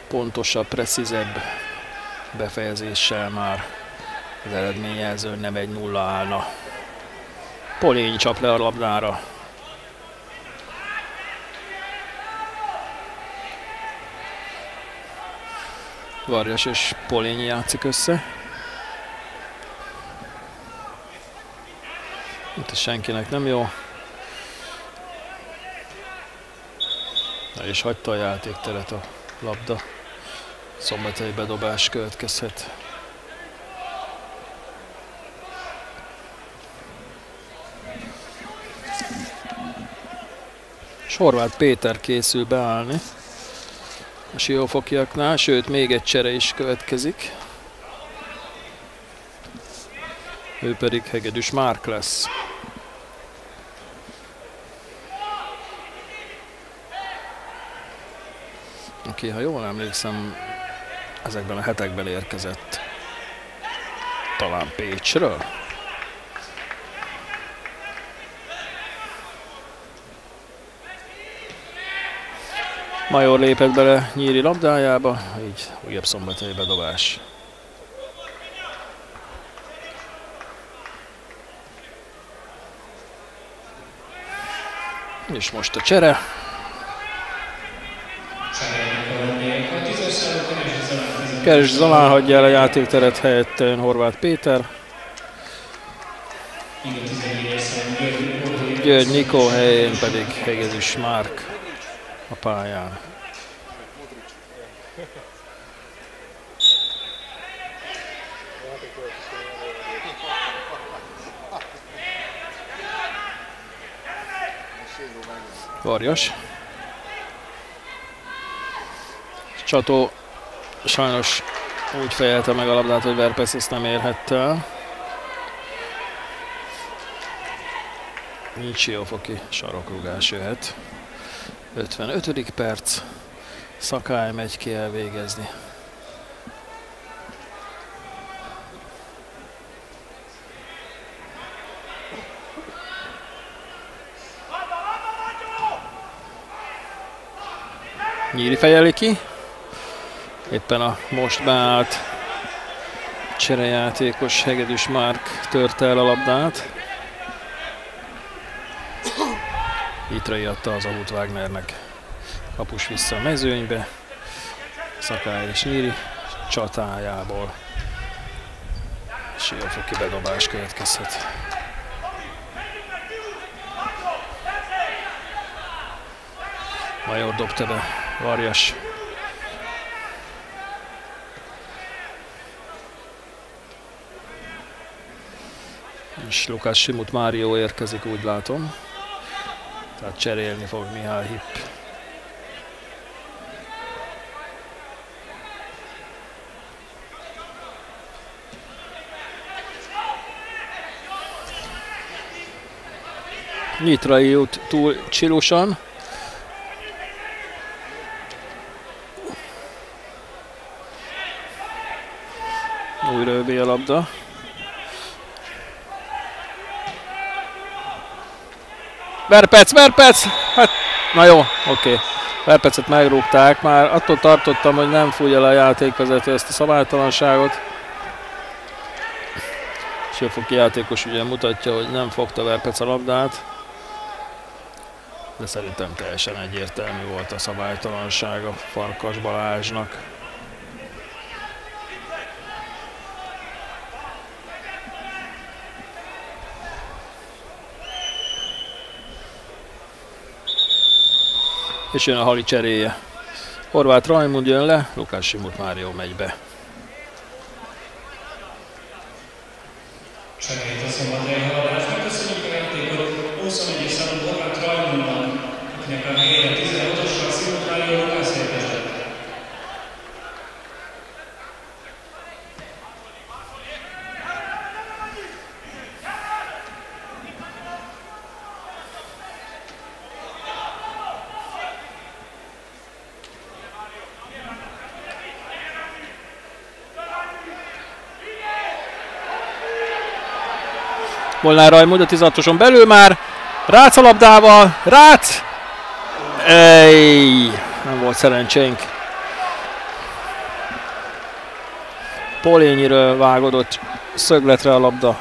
pontosabb, precízebb befejezéssel már az eredményjelző nem egy nulla állna. Polény csap le a labdára. Varjas és Polényi játszik össze. Itt senkinek nem jó. Na és hagyta a játékteret a labda. Szombatai bedobás következhet. Horváth Péter készül beállni a siófokiaknál, sőt még egy csere is következik. Ő pedig Hegedűs Márk lesz. Aki, ha jól emlékszem, ezekben a hetekben érkezett talán Pécsről. Major lépett bele Nyíri labdájába, így újabb szombatai bedobás. És most a csere. Keres Zalán hagyja el a játékteret helyett Horváth Péter. György Nikó helyén pedig Hegedűs Márk a pályán. Varjas. Csató sajnos úgy fejelte meg a labdát, hogy Verpesz ezt nem érhette el. Nincs jó foki sarokrugás jöhet. 55. perc. Szakály megy ki elvégezni. Nyíri fejeli ki. Éppen a most beállt cserejátékos Hegedűs Márk törte el a labdát. Vitrai adta az avut Wagnernek. Kapus vissza a mezőnybe. Szakály és Nyíri csatájából. Siófoki bedobás következhet. Major dobta be, Varjas. És Lukács Simut Mário érkezik, úgy látom. Tehát cserélni fog Mihály Hipp. Nyitrai jut túl csilusan. Újra övé a labda. Verpec, Verpec! Hát, na jó, oké. Okay. Verpecet megrúgták, már attól tartottam, hogy nem fújja le a játékvezető ezt a szabálytalanságot. Siófoki játékos ugye mutatja, hogy nem fogta Verpec a labdát de szerintem teljesen egyértelmű volt a szabálytalanság a Farkas Balázsnak. És jön a hali cseréje. Horváth Rajmund jön le, Lukás Simut Mário megy be. Cserét a szombathely haladásnak. Köszönjük a játékot. 21 számú Horváth Rajmundnak, akinek a helyére 16-osra Simut Mário Lukász érkezett. Molnár Rajmund a 16-oson belül már. Rác a labdával. Rác! Ej, nem volt szerencsénk. Polényiről vágodott szögletre a labda.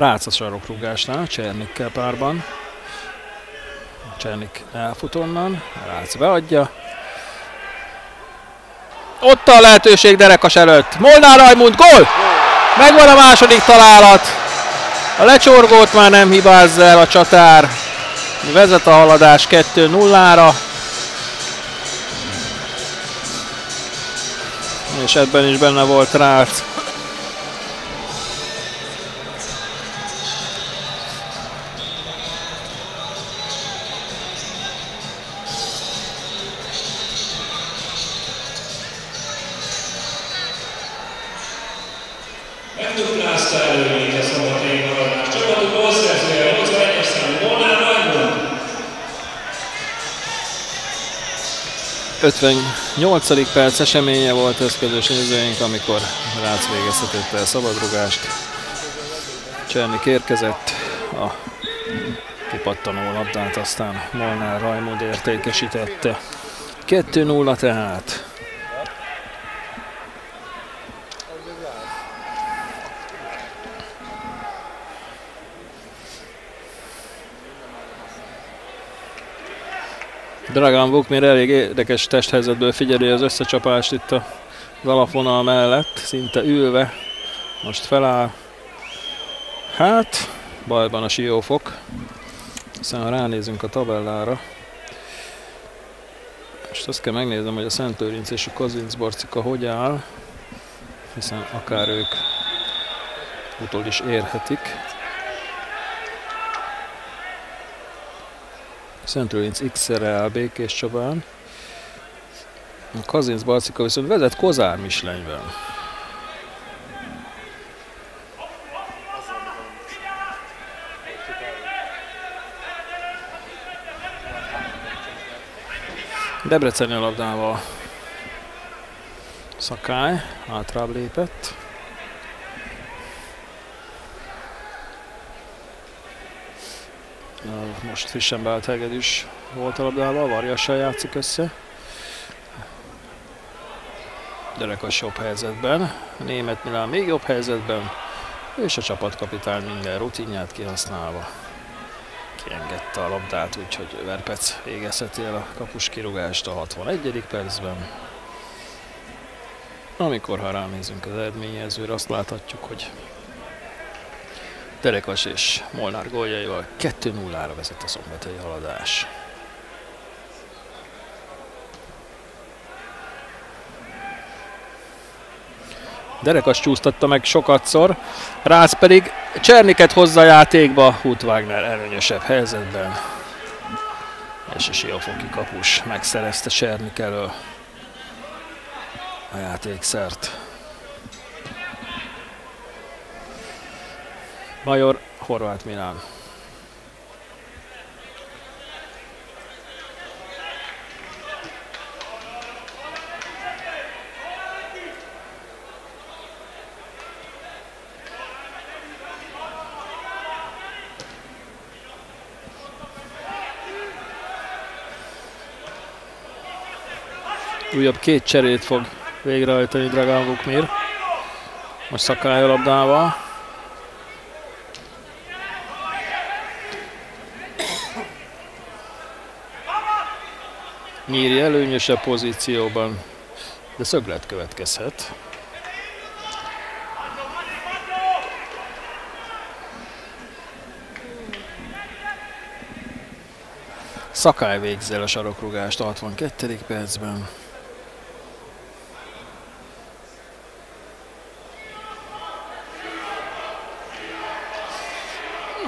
Rác a sarokrugásnál, Csernikkel párban. Csernik elfut onnan, Rác beadja. Ott a lehetőség Derekas előtt. Molnár Rajmund, gól! Megvan a második találat. A lecsorgót már nem hibázza el a csatár. Vezet a haladás 2-0-ra. És ebben is benne volt Rác. Előnyét a szombathelyi haladás. Csapatuk gólszerzője, 81-es számú Molnár Rajmund. 58. perc eseménye volt ez, kedves nézőink, amikor Rác végezhetett el szabadrugást. Csernik érkezett, a kipattanó labdát aztán Molnár Rajmund értékesítette. 2-0 tehát. Dragan Vukmir elég érdekes testhelyzetből figyeli az összecsapást itt az alapvonal mellett, szinte ülve. Most feláll. Hát, bajban a siófok. Hiszen ha ránézünk a tabellára, most azt kell megnézem, hogy a Szentőrinc és a Kazincbarcika hogy áll, hiszen akár ők utol is érhetik. Szentlőrinc X-re Békés Csabán. A Kazinc Barcika viszont vezet Kozár Mislenyben. Debreceni labdával Szakály átrább lépett. Most frissen beállt Hegedűs volt a labdával, Varjassal játszik össze. Derekas jobb helyzetben, német Milán még jobb helyzetben, és a csapatkapitány minden rutinját kihasználva kiengedte a labdát, úgyhogy Verpec végezheti el a kapus kirúgást a 61. percben. Amikor ha ránézünk az eredményezőre, azt láthatjuk, hogy Derekas és Molnár góljaival 2-0-ra vezet a szombathelyi haladás. Derekas csúsztatta meg sokatszor, Rász pedig Cserniket hozza játékba, Hut Wagner előnyösebb helyzetben. És a Siófoki kapus megszerezte Csernik elől a játékszert. Major Horváth Milán. Újabb két cserét fog végrehajtani Dragán Vukmir. Most Szakály labdával. Nyíri előnyösebb pozícióban, de szöglet következhet. Szakály végzel a sarokrugást a 62. percben.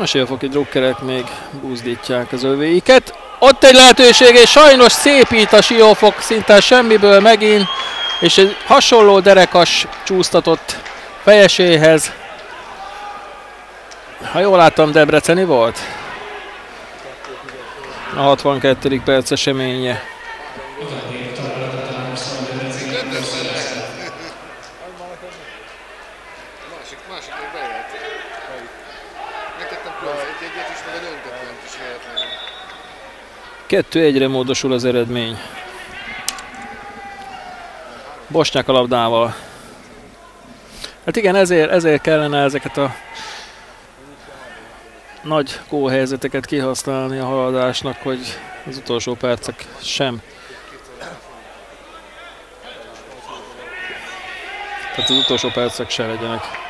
A sélfoki drukkerek még búzdítják az övéiket. Ott egy lehetőség, és sajnos szépít a siófok szinte semmiből megint, és egy hasonló derekas csúsztatott fejeséhez. Ha jól láttam, Debreceni volt? A 62. perc eseménye. Kettő egyre módosul az eredmény. Bosnyák a labdával. Hát igen, ezért, ezért kellene ezeket a nagy góhelyzeteket kihasználni a haladásnak, hogy az utolsó percek sem. Tehát az utolsó percek se legyenek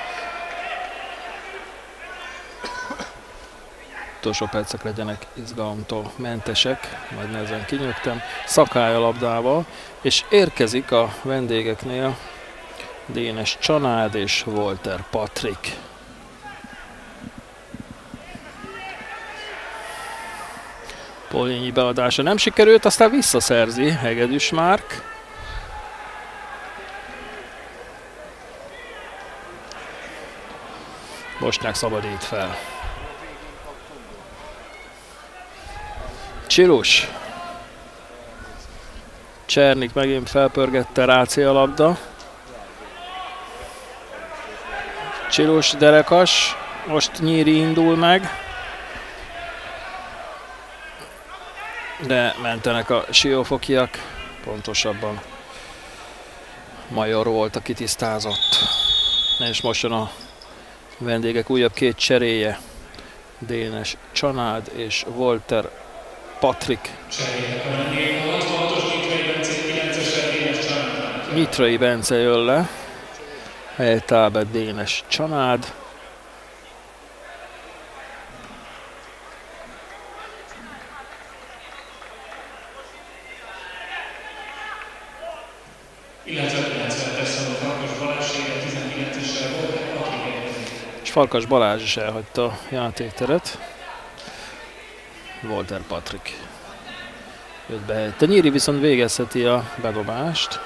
utolsó percek legyenek izgalomtól mentesek, majd nehezen kinyögtem, szakály a labdával, és érkezik a vendégeknél Dénes Csanád és Walter Patrik. Polényi beadása nem sikerült, aztán visszaszerzi Hegedűs Márk. Bosnyák szabadít fel. Csilus. Csernik megint felpörgette Ráci a labda. Csilus, Derekas. Most Nyíri indul meg. De mentenek a siófokiak. Pontosabban Major volt, aki tisztázott. És most jön a vendégek újabb két cseréje. Dénes Csanád és Volter Patrik. Nyitrai Bence jön le. Helytábet Dénes Csanád. És Farkas Balázs is elhagyta a játékteret. Walter Patrick jött be helyette. Nyíri viszont végezheti a bedobást.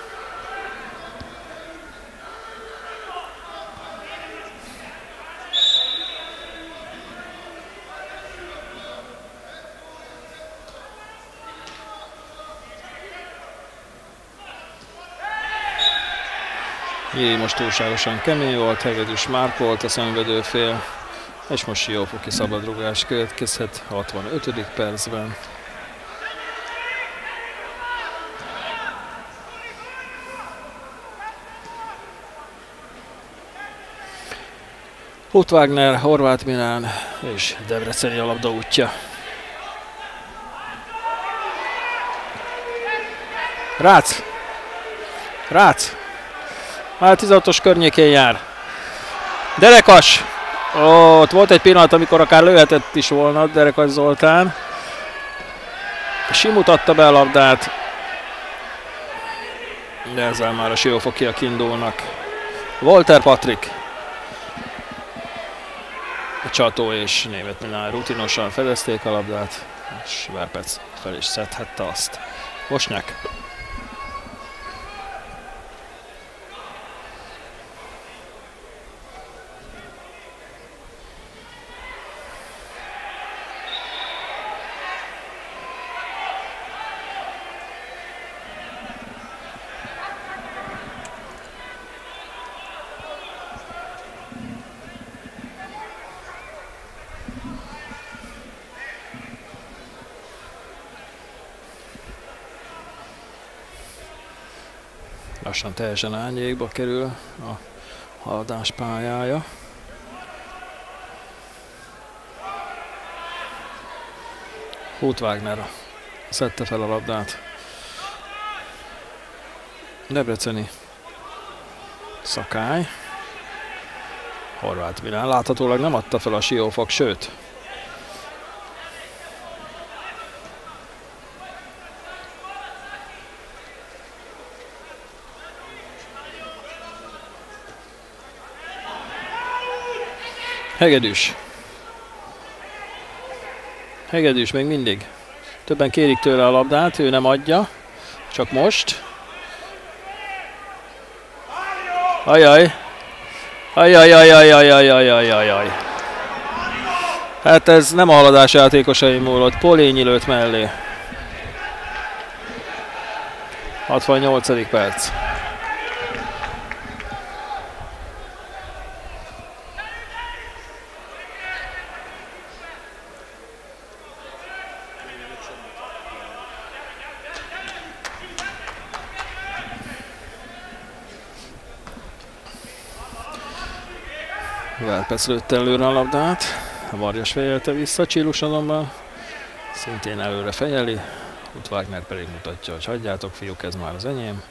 Nyíri most túlságosan kemény volt, hegedűs Márk volt a szenvedőfél. És most Siófoki szabadrugás következhet 65. percben. Hut Wagner, Horváth Milán és Debreceni a labda útja. Rác! Rác! Már 16-os környékén jár. Derekas! Ó, ott volt egy pillanat, amikor akár lőhetett is volna Derekas Zoltán. Simutatta be a labdát. De ezzel már a siófokiak indulnak. Walter Patrik. A csató és német Milán rutinosan fedezték a labdát, és Verpec fel is szedhette azt. Bosnyák. Lassan teljesen árnyékba kerül a haladás pályája. Hút Wagner szedte fel a labdát. Debreceni szakály. Horváth Milán láthatólag nem adta fel a siófok, sőt, Hegedűs. Hegedűs még mindig. Többen kérik tőle a labdát, ő nem adja. Csak most. Ajaj. Ajaj, ajaj, ajaj, ajaj, ajaj. Hát ez nem a haladás játékosai múlott. Polényi lőtt mellé. 68. perc. Verpec lőtte előre a labdát, a Varjas fejelte vissza, Csillus azonban szintén előre fejeli, Ut Wagner pedig mutatja, hogy hagyjátok fiúk, ez már az enyém.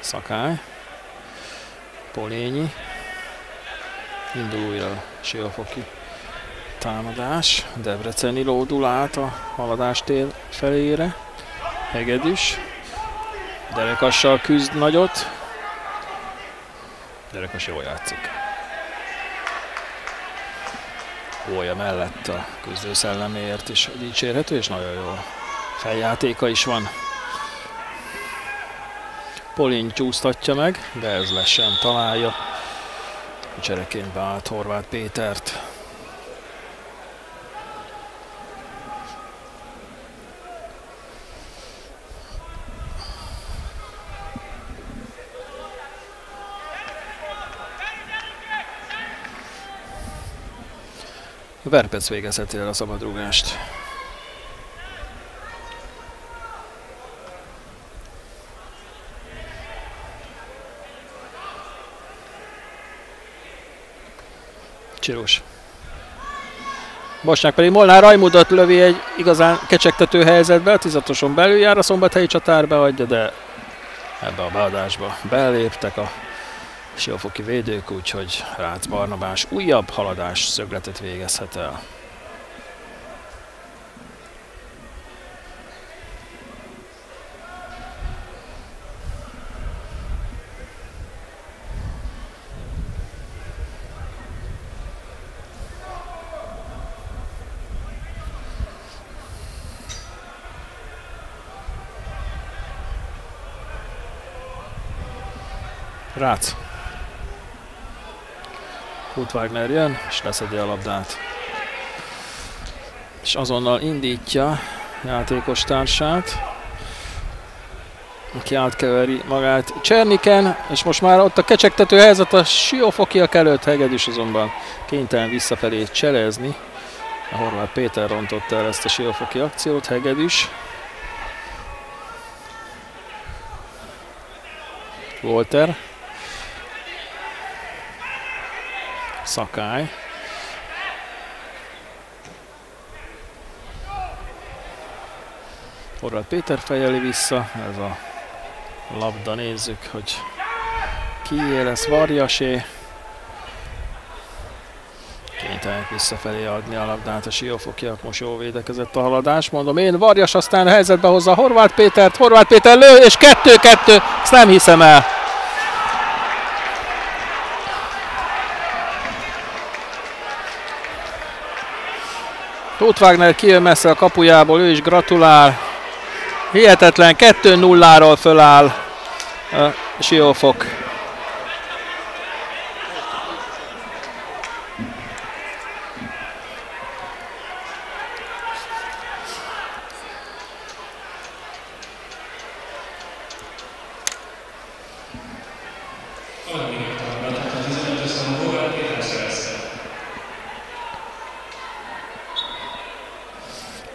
Szakály, Polényi, indul újra Sivafoki támadás, Debreceni lódul át a haladástér felére, Hegedűs, Derekassal küzd nagyot. Derekas jól játszik. Ója mellett a küzdő szelleméért is dicsérhető, és nagyon jó feljátéka is van. Polin csúsztatja meg, de ez lesz sem találja. Csereként beállt Horváth Pétert. Verpec végezheti el a szabadrúgást. Csirós. Bosnyák pedig Molnár Rajmudot lövi egy igazán kecsegtető helyzetbe, a tizatoson belül jár a szombathelyi csatár beadja, de ebbe a beadásba beléptek a siófoki védők, úgyhogy Rácz Barnabás újabb haladás szögletet végezhet el. Rác. Kurt Wagner jön, és leszedi a labdát. És azonnal indítja játékos társát, aki átkeveri magát Cserniken, és most már ott a kecsegtető helyzet a Siófokiak előtt, Hegedűs azonban kénytelen visszafelé cselezni. A Horváth Péter rontotta el ezt a Siófoki akciót, Hegedűs. Walter. Szakály. Horváth Péter fejeli vissza, ez a labda, nézzük, hogy kié lesz Varjasé. Kénytelenek visszafelé adni a labdát, a Siófokiak most jó védekezett a haladás, mondom én, Varjas aztán helyzetbe hozza Horváth Pétert, Horváth Péter lő, és kettő-kettő, ezt nem hiszem el. Tóth Wagner kijön messze a kapujából, ő is gratulál. Hihetetlen, 2-0-ról föláll Siófok.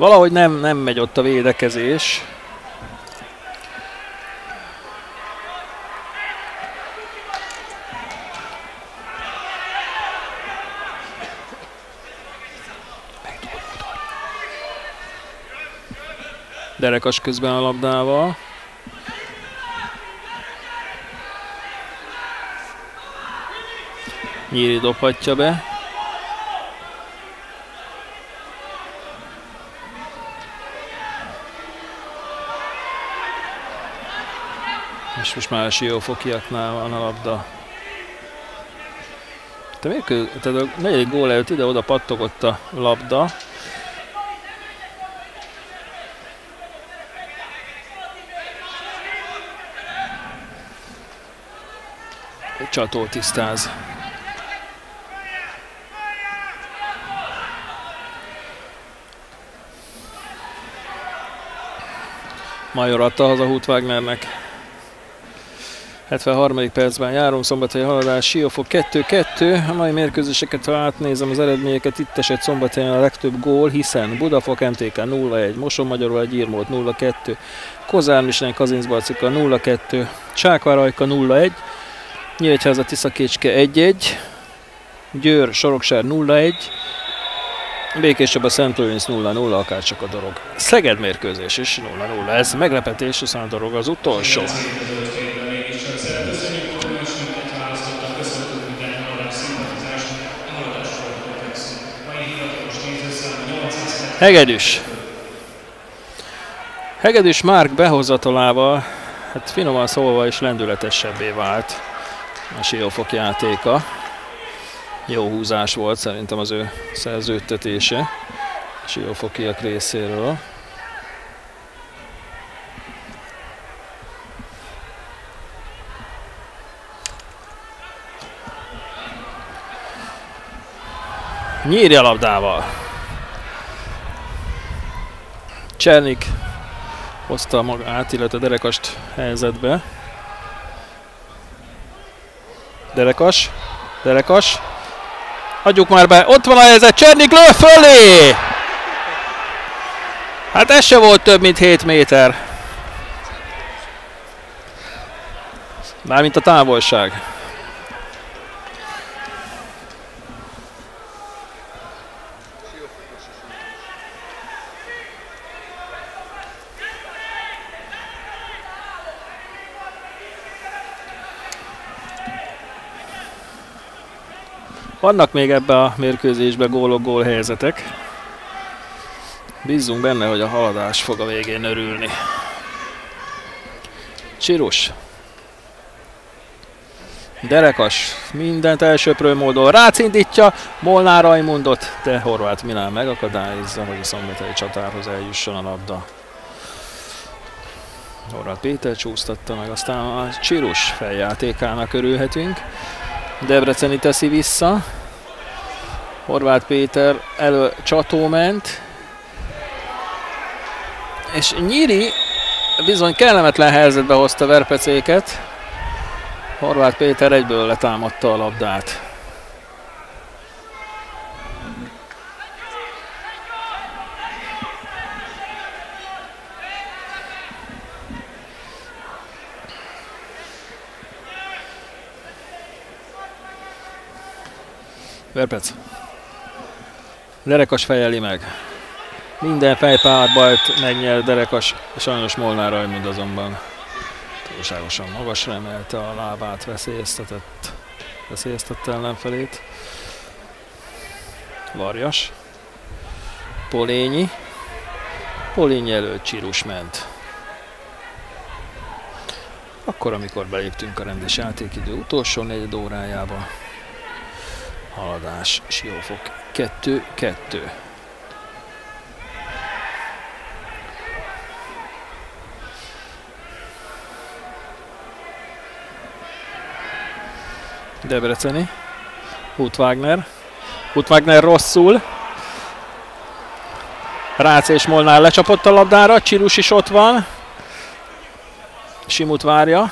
Valahogy nem, nem megy ott a védekezés. Derekas közben a labdával. Nyíri dobhatja be. És most már a Siófokiaknál van a labda. Te miért, tehát a negyedik gól előtt ide-oda pattogott a labda. Csató tisztáz. Major adta haza Hut Wagnernek. 73. percben járunk, szombathelyi haladás, Siófok 2-2. A mai mérkőzéseket, ha átnézem az eredményeket, itt esett szombathelyen a legtöbb gól, hiszen Budafok MTK 0-1, Moson Magyarul egy Írmót 0-2, Kozár Mislen Kazincbarcika 0-2, Csákvár Ajka 0-1, Nyíregyháza Tiszakécske 1-1, Győr Soroksár 0-1, Békés Csaba Szent Lőrinc 0-0, akár csak a dolog. Szeged mérkőzés is 0-0, ez meglepetés, hiszen a dolog az utolsó. Hegedűs. Hegedűs Márk behozatalával, hát finoman szólva is lendületesebbé vált a Siófok játéka. Jó húzás volt szerintem az ő szerződtetése a Siófokiak részéről. Nyírja labdával. Csernik hozta magát, illetve Derekast helyzetbe. Derekas, Derekas. Adjuk már be, ott van a helyzet, Csernik lő fölé! Hát ez se volt több, mint 7 méter. Mármint a távolság. Vannak még ebbe a mérkőzésbe gólok, gól helyzetek. Bízzunk benne, hogy a haladás fog a végén örülni. Csirus. Derekas mindent elsőprő módon rácindítja, Molnár Rajmundot, de Horváth Milán megakadályozza, hogy a szombathelyi csatárhoz eljusson a labda. Horváth Péter csúsztatta meg, aztán a Csirus feljátékának örülhetünk. Debreceni teszi vissza. Horváth Péter elő csató ment. És Nyiri bizony kellemetlen helyzetbe hozta Verpecéket. Horváth Péter egyből letámadta a labdát. Verpec. Lerekas fejeli meg. Minden fejpárbajt megnyer Derekas, sajnos Molnár Rajmund azonban túlságosan magasra emelte a lábát, veszélyeztetett, veszélyeztette ellenfelét. Varjas. Polényi. Polényi előtt Csirus ment. Akkor, amikor beléptünk a rendes játékidő utolsó negyed órájába, haladás, Siófok 2-2. Debreceni. Hut Wagner. Hut Wagner rosszul. Rácz és Molnár lecsapott a labdára, Csirus is ott van. Simut várja.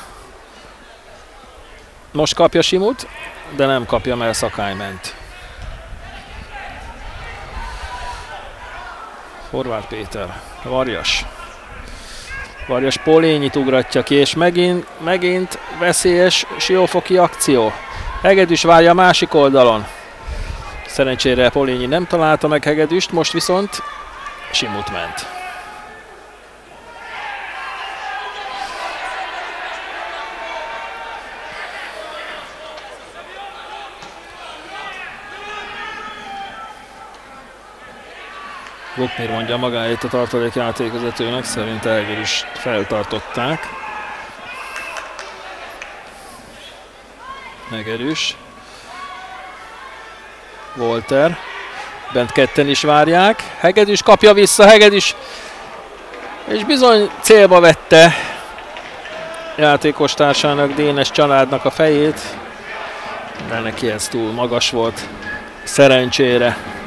Most kapja Simut, de nem kapja, mert Szakály ment. Horváth Péter, Varjas. Varjas Polényit ugratja ki, és megint, megint veszélyes siófoki akció. Hegedűs várja a másik oldalon. Szerencsére Polényi nem találta meg Hegedűst, most viszont Simut ment. Gokmir mondja magáét a tartalék játékvezetőnek, szerint Elger is feltartották. Megerős. Volter. Bent ketten is várják. Hegedűs kapja vissza, Hegedűs. És bizony célba vette játékos társának, Dénes családnak a fejét. De neki ez túl magas volt. Szerencsére.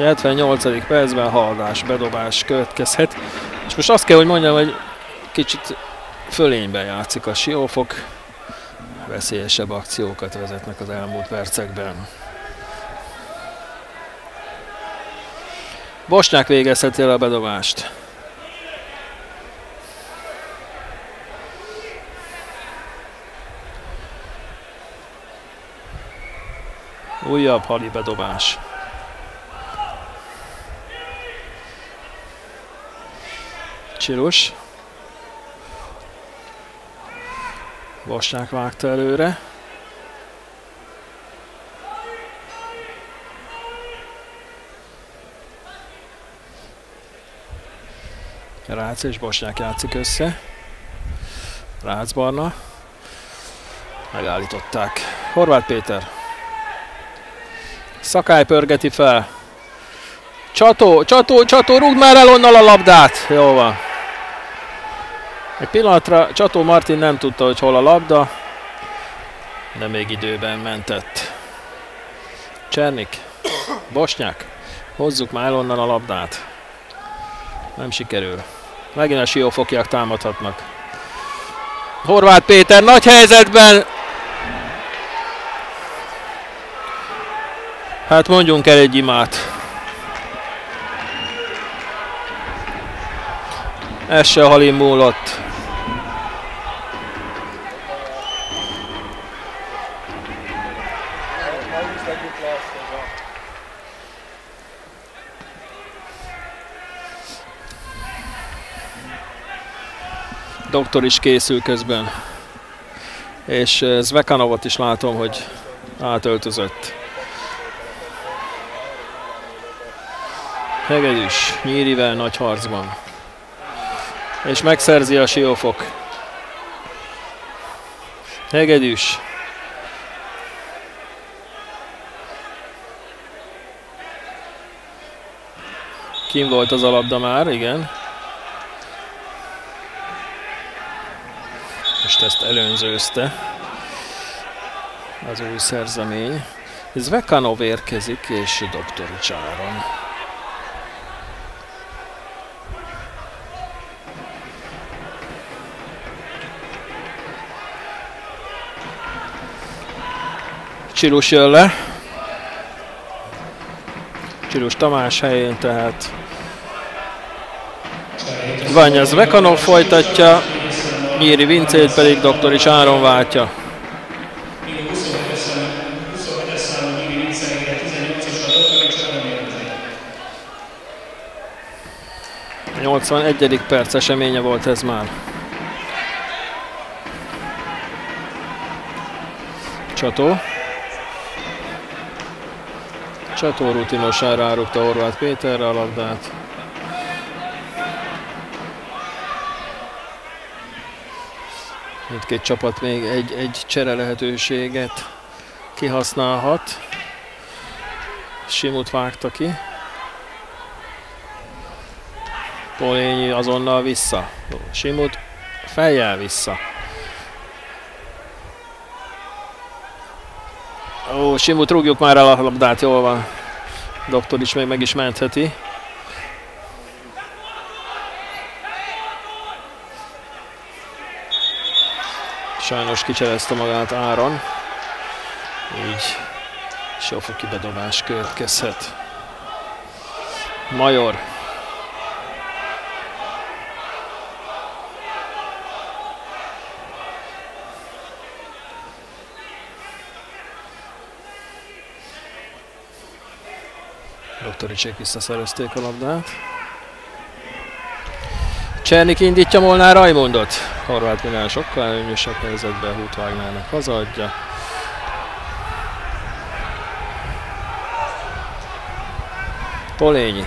78. percben haladás, bedobás következhet. És most azt kell, hogy mondjam, hogy kicsit fölényben játszik a Siófok. Veszélyesebb akciókat vezetnek az elmúlt percekben. Bosnyák végezheti el a bedobást. Újabb hali bedobás. Csirus. Bosnyák vágta előre. Rác és Bosnyák játszik össze. Rác Barna. Megállították. Horváth Péter. Szakály pörgeti fel. Csató, csató, csató, rúgd már el onnan a labdát. Jó van. Egy pillanatra Csató Martin nem tudta, hogy hol a labda, de még időben mentett. Csernik, Bosnyák, hozzuk már onnan a labdát. Nem sikerül. Megint a siófokiak támadhatnak. Horváth Péter nagy helyzetben. Hát mondjunk el egy imát. Ez se halin múlott. Doktor is készül közben. És Zvekanovot is látom, hogy átöltözött. Hegedűs Nyírivel nagy harcban. És megszerzi a siófok. Hegedűs. Kim volt az alapda már, igen. Most ezt előnzőzte az új szerzemény. Zvekanov érkezik, és Dr. Csáron. Csirus jön le. Csirus Tamás helyén, tehát Vanya Zvekanov folytatja, Nyíri Vincét pedig Dr. is Áron váltja. 81. perc eseménye volt ez már. Csató. Csató rutinosan rárukta Horváth Péterre a labdát. Mindkét csapat még egy, egy csere lehetőséget kihasználhat. Simut vágta ki. Polényi azonnal vissza. Simut fejjel vissza. Ó, Simut rúgjuk már el a labdát, jól van. Doktor is még meg is mentheti. Sajnos kicserezte magát Áron. Így Siófoki bedobás következhet. Major. Doktoricsék visszaszerezték a labdát. Csernik indítja Molnár Rajmondot. Horváth Milán sokkal előnyösebb helyzetbe Hút Wagnernek hazaadja. Polényi.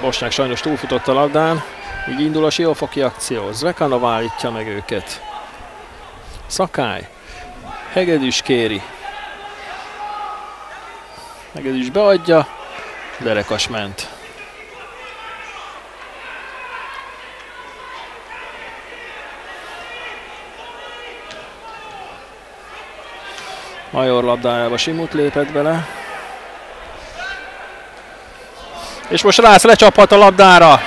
Bosnák sajnos túlfutott a labdán, így indul a Siófoki akció. Zvekanov állítja meg őket. Szakály. Hegedűs kéri. Hegedűs beadja, Derekas ment. Major labdájába Simut lépett bele. És most Rász lecsaphat a labdára.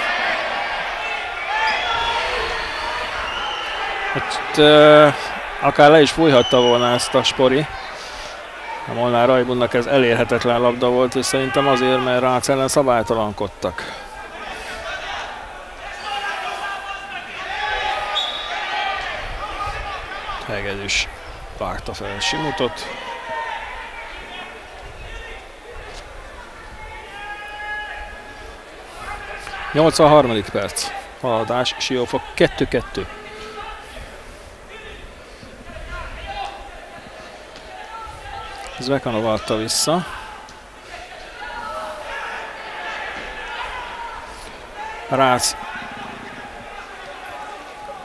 Hát, uh, akár le is fújhatta volna ezt a spori. A Molnár Rajbunnak ez elérhetetlen labda volt, és szerintem azért, mert Rácz ellen szabálytalankodtak. Hegedűs vágta fel Simutot. harmadik perc. Haladás, Siófok 2-2. Zvekanov adta vissza. Rácz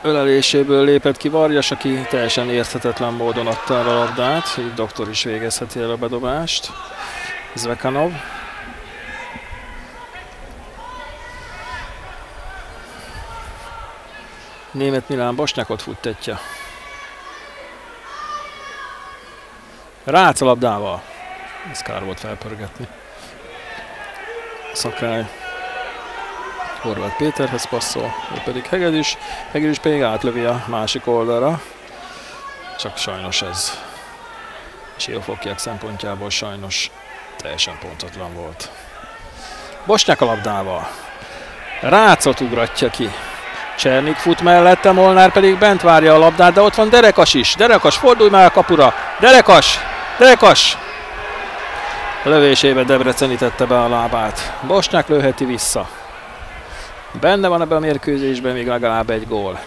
öleléséből lépett ki Varjas, aki teljesen érthetetlen módon adta el a labdát, így doktor is végezheti el a bedobást. Zvekanov. Német Milán Bosnyakot futtatja. Rác a labdával. Ez kár volt felpörgetni. Szakály. Horváth Péterhez passzol, ő pedig Hegedűs. Hegedűs pedig átlövi a másik oldalra. Csak sajnos ez Siófokiak szempontjából sajnos teljesen pontatlan volt. Bosnyák a labdával. Rácot ugratja ki. Csernik fut mellette, Molnár pedig bent várja a labdát, de ott van Derekas is. Derekas, fordulj már a kapura. Derekas, Derekas! A lövésébe Debreceni tette be a lábát. Bosnyák lőheti vissza. Benne van ebben a mérkőzésben még legalább egy gól.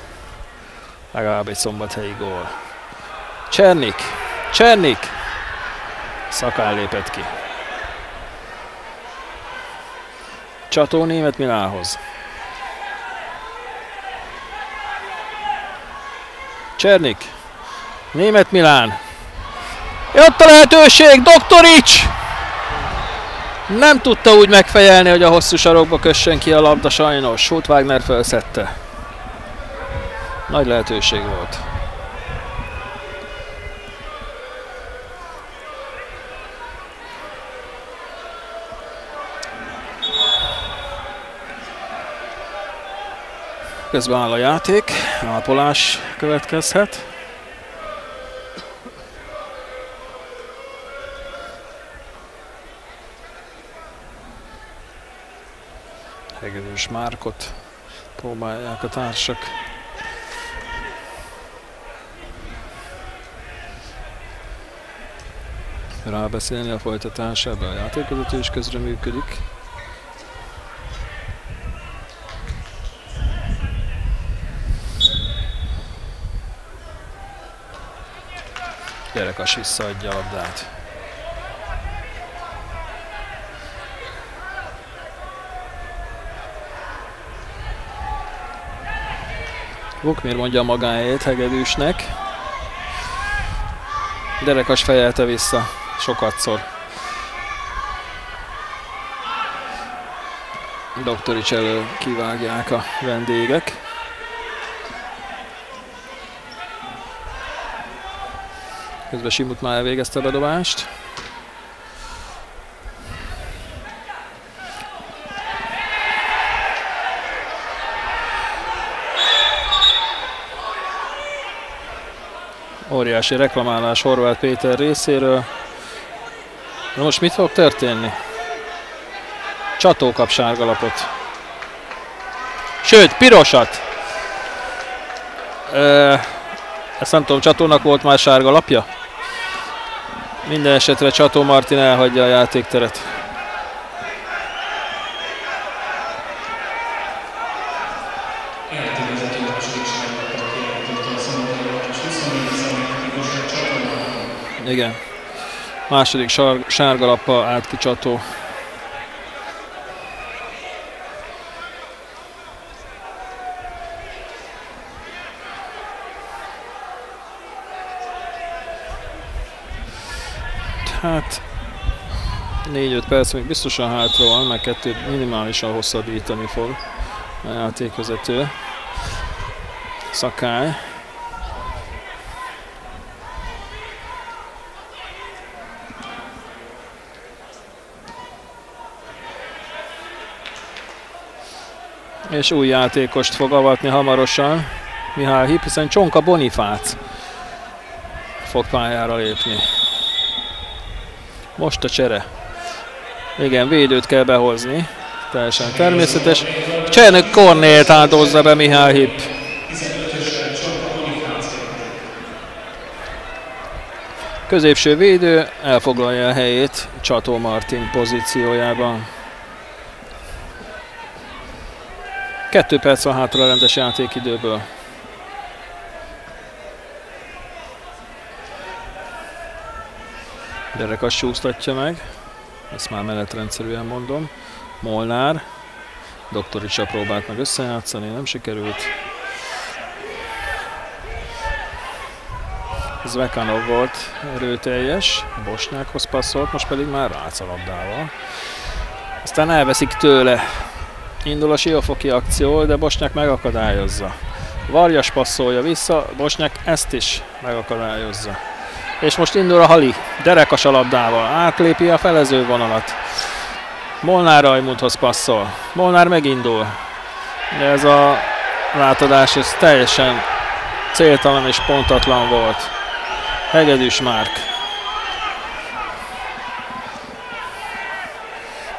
Legalább egy szombathelyi gól. Csernik! Csernik! Szakál lépett ki. Csató német Milához. Csernik. Német Milán. Jött a lehetőség, Doktorics! Nem tudta úgy megfejelni, hogy a hosszú sarokba kössön ki a labda sajnos. Schult Wagner felszette. Nagy lehetőség volt. Közben áll a játék, ápolás következhet. Hegedűs Márkot próbálják a társak. rábeszélni a folytatásába. A játékvezető is közreműködik. Gyerekas visszaadja a labdát. Vukmir mondja magáét Hegedűsnek. Derekas fejelte vissza sokatszor. Doktorics elő kivágják a vendégek. Közben Simut már elvégezte a bedobást. Óriási reklamálás Horváth Péter részéről. Na most mit fog történni? Csató kap sárgalapot. Sőt, pirosat! Ezt nem tudom, Csatónak volt már sárga lapja? Minden esetre Csató Martin elhagyja a játékteret. Igen. Második sár, sárga lappa át ki Csató. Hát 4-5 perc még biztosan hátra van, mert kettőt minimálisan hosszabbítani fog a játékvezető. Szakály. És új játékost fog avatni hamarosan. Mihály Hip, hiszen Csonka Bonifác fog pályára lépni. Most a csere. Igen, védőt kell behozni. Teljesen természetes. Csernök Kornélt áldozza be Mihály Hipp. Középső védő elfoglalja a helyét Csató Martin pozíciójában. Kettő perc van hátra a rendes játékidőből. Derek azt súztatja meg, ezt már menetrendszerűen mondom. Molnár, Doktoricsa próbált meg összejátszani, nem sikerült. Zvekanov volt erőteljes, Bosnyákhoz passzolt, most pedig már Rácz a labdával. Aztán elveszik tőle. Indul a siófoki akció, de Bosnyák megakadályozza. Varjas passzolja vissza, Bosnyák ezt is megakadályozza. És most indul a Hali, derekas a labdával, átlépi a felező vonalat. Molnár Rajmundhoz passzol. Molnár megindul. De ez a látadás ez teljesen céltalan és pontatlan volt. Hegedűs Márk.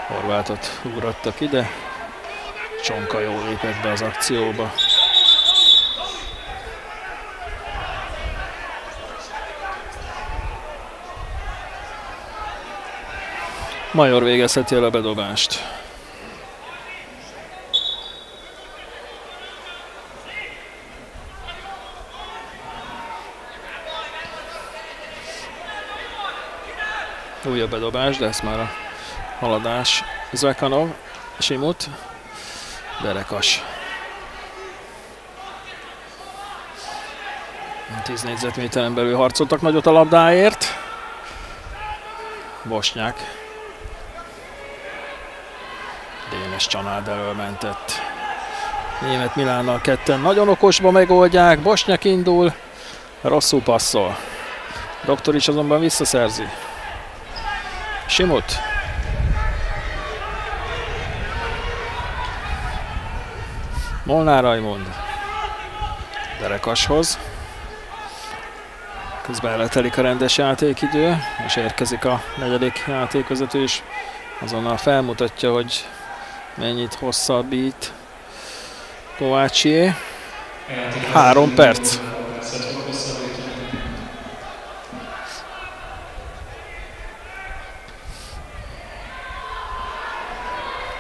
Horvátot ugrottak ide. Csonka jól lépett be az akcióba. Major végezheti el a bedobást. Újabb bedobás, de ez már a haladás. Zvekanov, Simut, Derekas. 10 négyzetméteren belül harcoltak nagyot a labdáért. Bosnyák Dénes Csanád elől mentett. Német Milánnal ketten nagyon okosba megoldják, Bosnyak indul, rosszul passzol. Doktor is azonban visszaszerzi. Simut. Molnár Rajmond. Derekashoz. Közben letelik a rendes játékidő, és érkezik a negyedik játékvezető is. Azonnal felmutatja, hogy Mennyit hosszabbít Kovácsié? Három perc.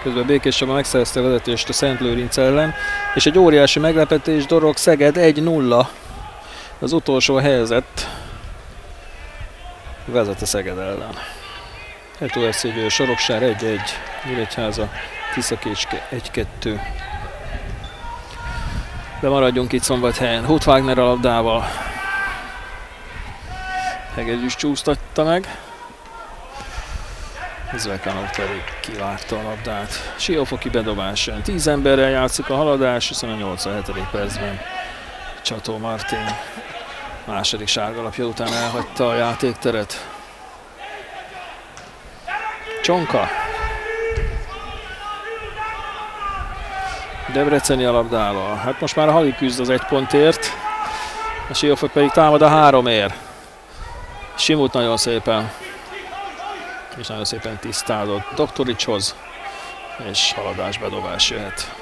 Közben Békés Csaba megszerezte a vezetést a Szent Lőrinc ellen, és egy óriási meglepetés Dorog Szeged 1-0 az utolsó helyzet vezet a Szeged ellen. Hetó Eszégyő, Soroksár 1-1, Nyíregyháza, Tiszakécske 1-2. De maradjunk itt Szombathelyen. Hut Wagner a labdával. Hegedűs csúsztatta meg. Zvekanov pedig kivárta a labdát. Siófoki bedobás jön. 10 emberrel játszik a haladás, hiszen a 87. percben Csató Martin második sárgalapja után elhagyta a játékteret. Csonka. Debreceni a labdával. Hát most már a Hali küzd az egy pontért. A Siófok pedig támad a háromért. Simut nagyon szépen. És nagyon szépen tisztálott Doktoricshoz. És haladás bedobás jöhet.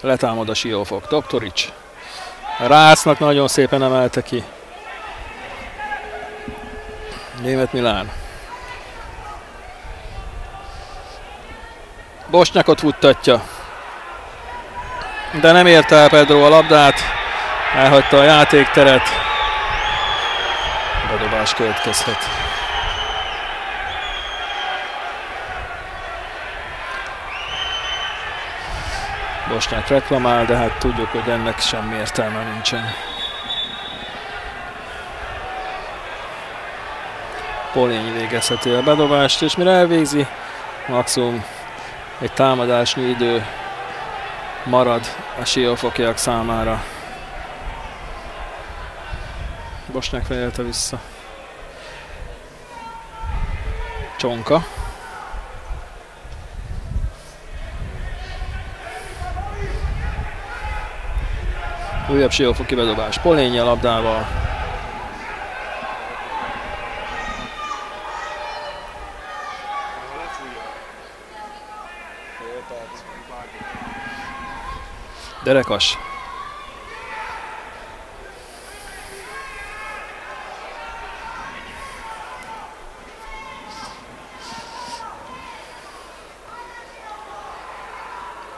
Letámad a Siófok. Doktorics. Rásznak nagyon szépen emelte ki. Német Milán. Bosnyakot futtatja. De nem érte el Pedro a labdát. Elhagyta a játékteret. Bedobás következhet. Bosnyák reklamál, de hát tudjuk, hogy ennek semmi értelme nincsen. Polény végezheti a bedobást, és mire elvégzi, maximum egy támadásnyi idő marad a siófokiak számára. Bosnyák fejelte vissza. Csonka. Újabb siófoki bedobás. Polényi a labdával. Derekas.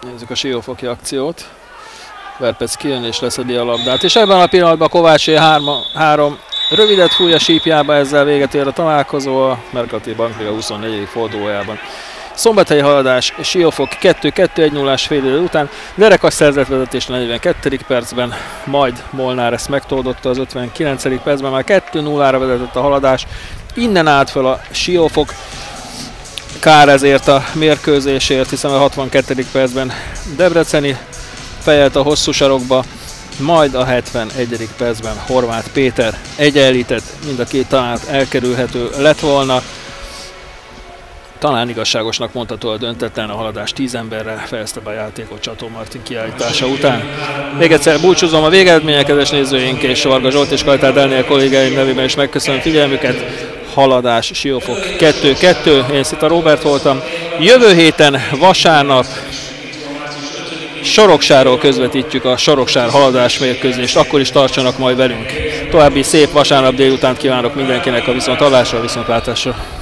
Nézzük a siófoki akciót. Verpec kijön és leszedi a labdát. És ebben a pillanatban Kovácsé hárma, három rövidet fúj a sípjába, ezzel véget ér a találkozó a Merkati Bankliga 24. fordulójában. Szombathelyi haladás, Siófok 2-2-1 0 fél idő után, Derekas szerzett vezetés a 42. percben, majd Molnár ezt megtoldotta az 59. percben, már 2-0-ra vezetett a haladás, innen állt fel a Siófok, kár ezért a mérkőzésért, hiszen a 62. percben Debreceni fejelt a hosszú sarokba, majd a 71. percben Horváth Péter egyenlített, mind a két talált elkerülhető lett volna. Talán igazságosnak mondható a döntetlen a haladás 10 emberre fejezte be a játékot Csató Martin kiállítása után. Még egyszer búcsúzom a végeredmények, kedves nézőink, és Varga Zsolt és Kajtár Dániel kollégáim nevében is megköszönöm figyelmüket. Haladás Siófok 2-2, én Szita Robert voltam. Jövő héten vasárnap Soroksáról közvetítjük a Soroksár haladás mérkőzést, akkor is tartsanak majd velünk. További szép vasárnap délután kívánok mindenkinek a viszontlátásra, viszontlátásra.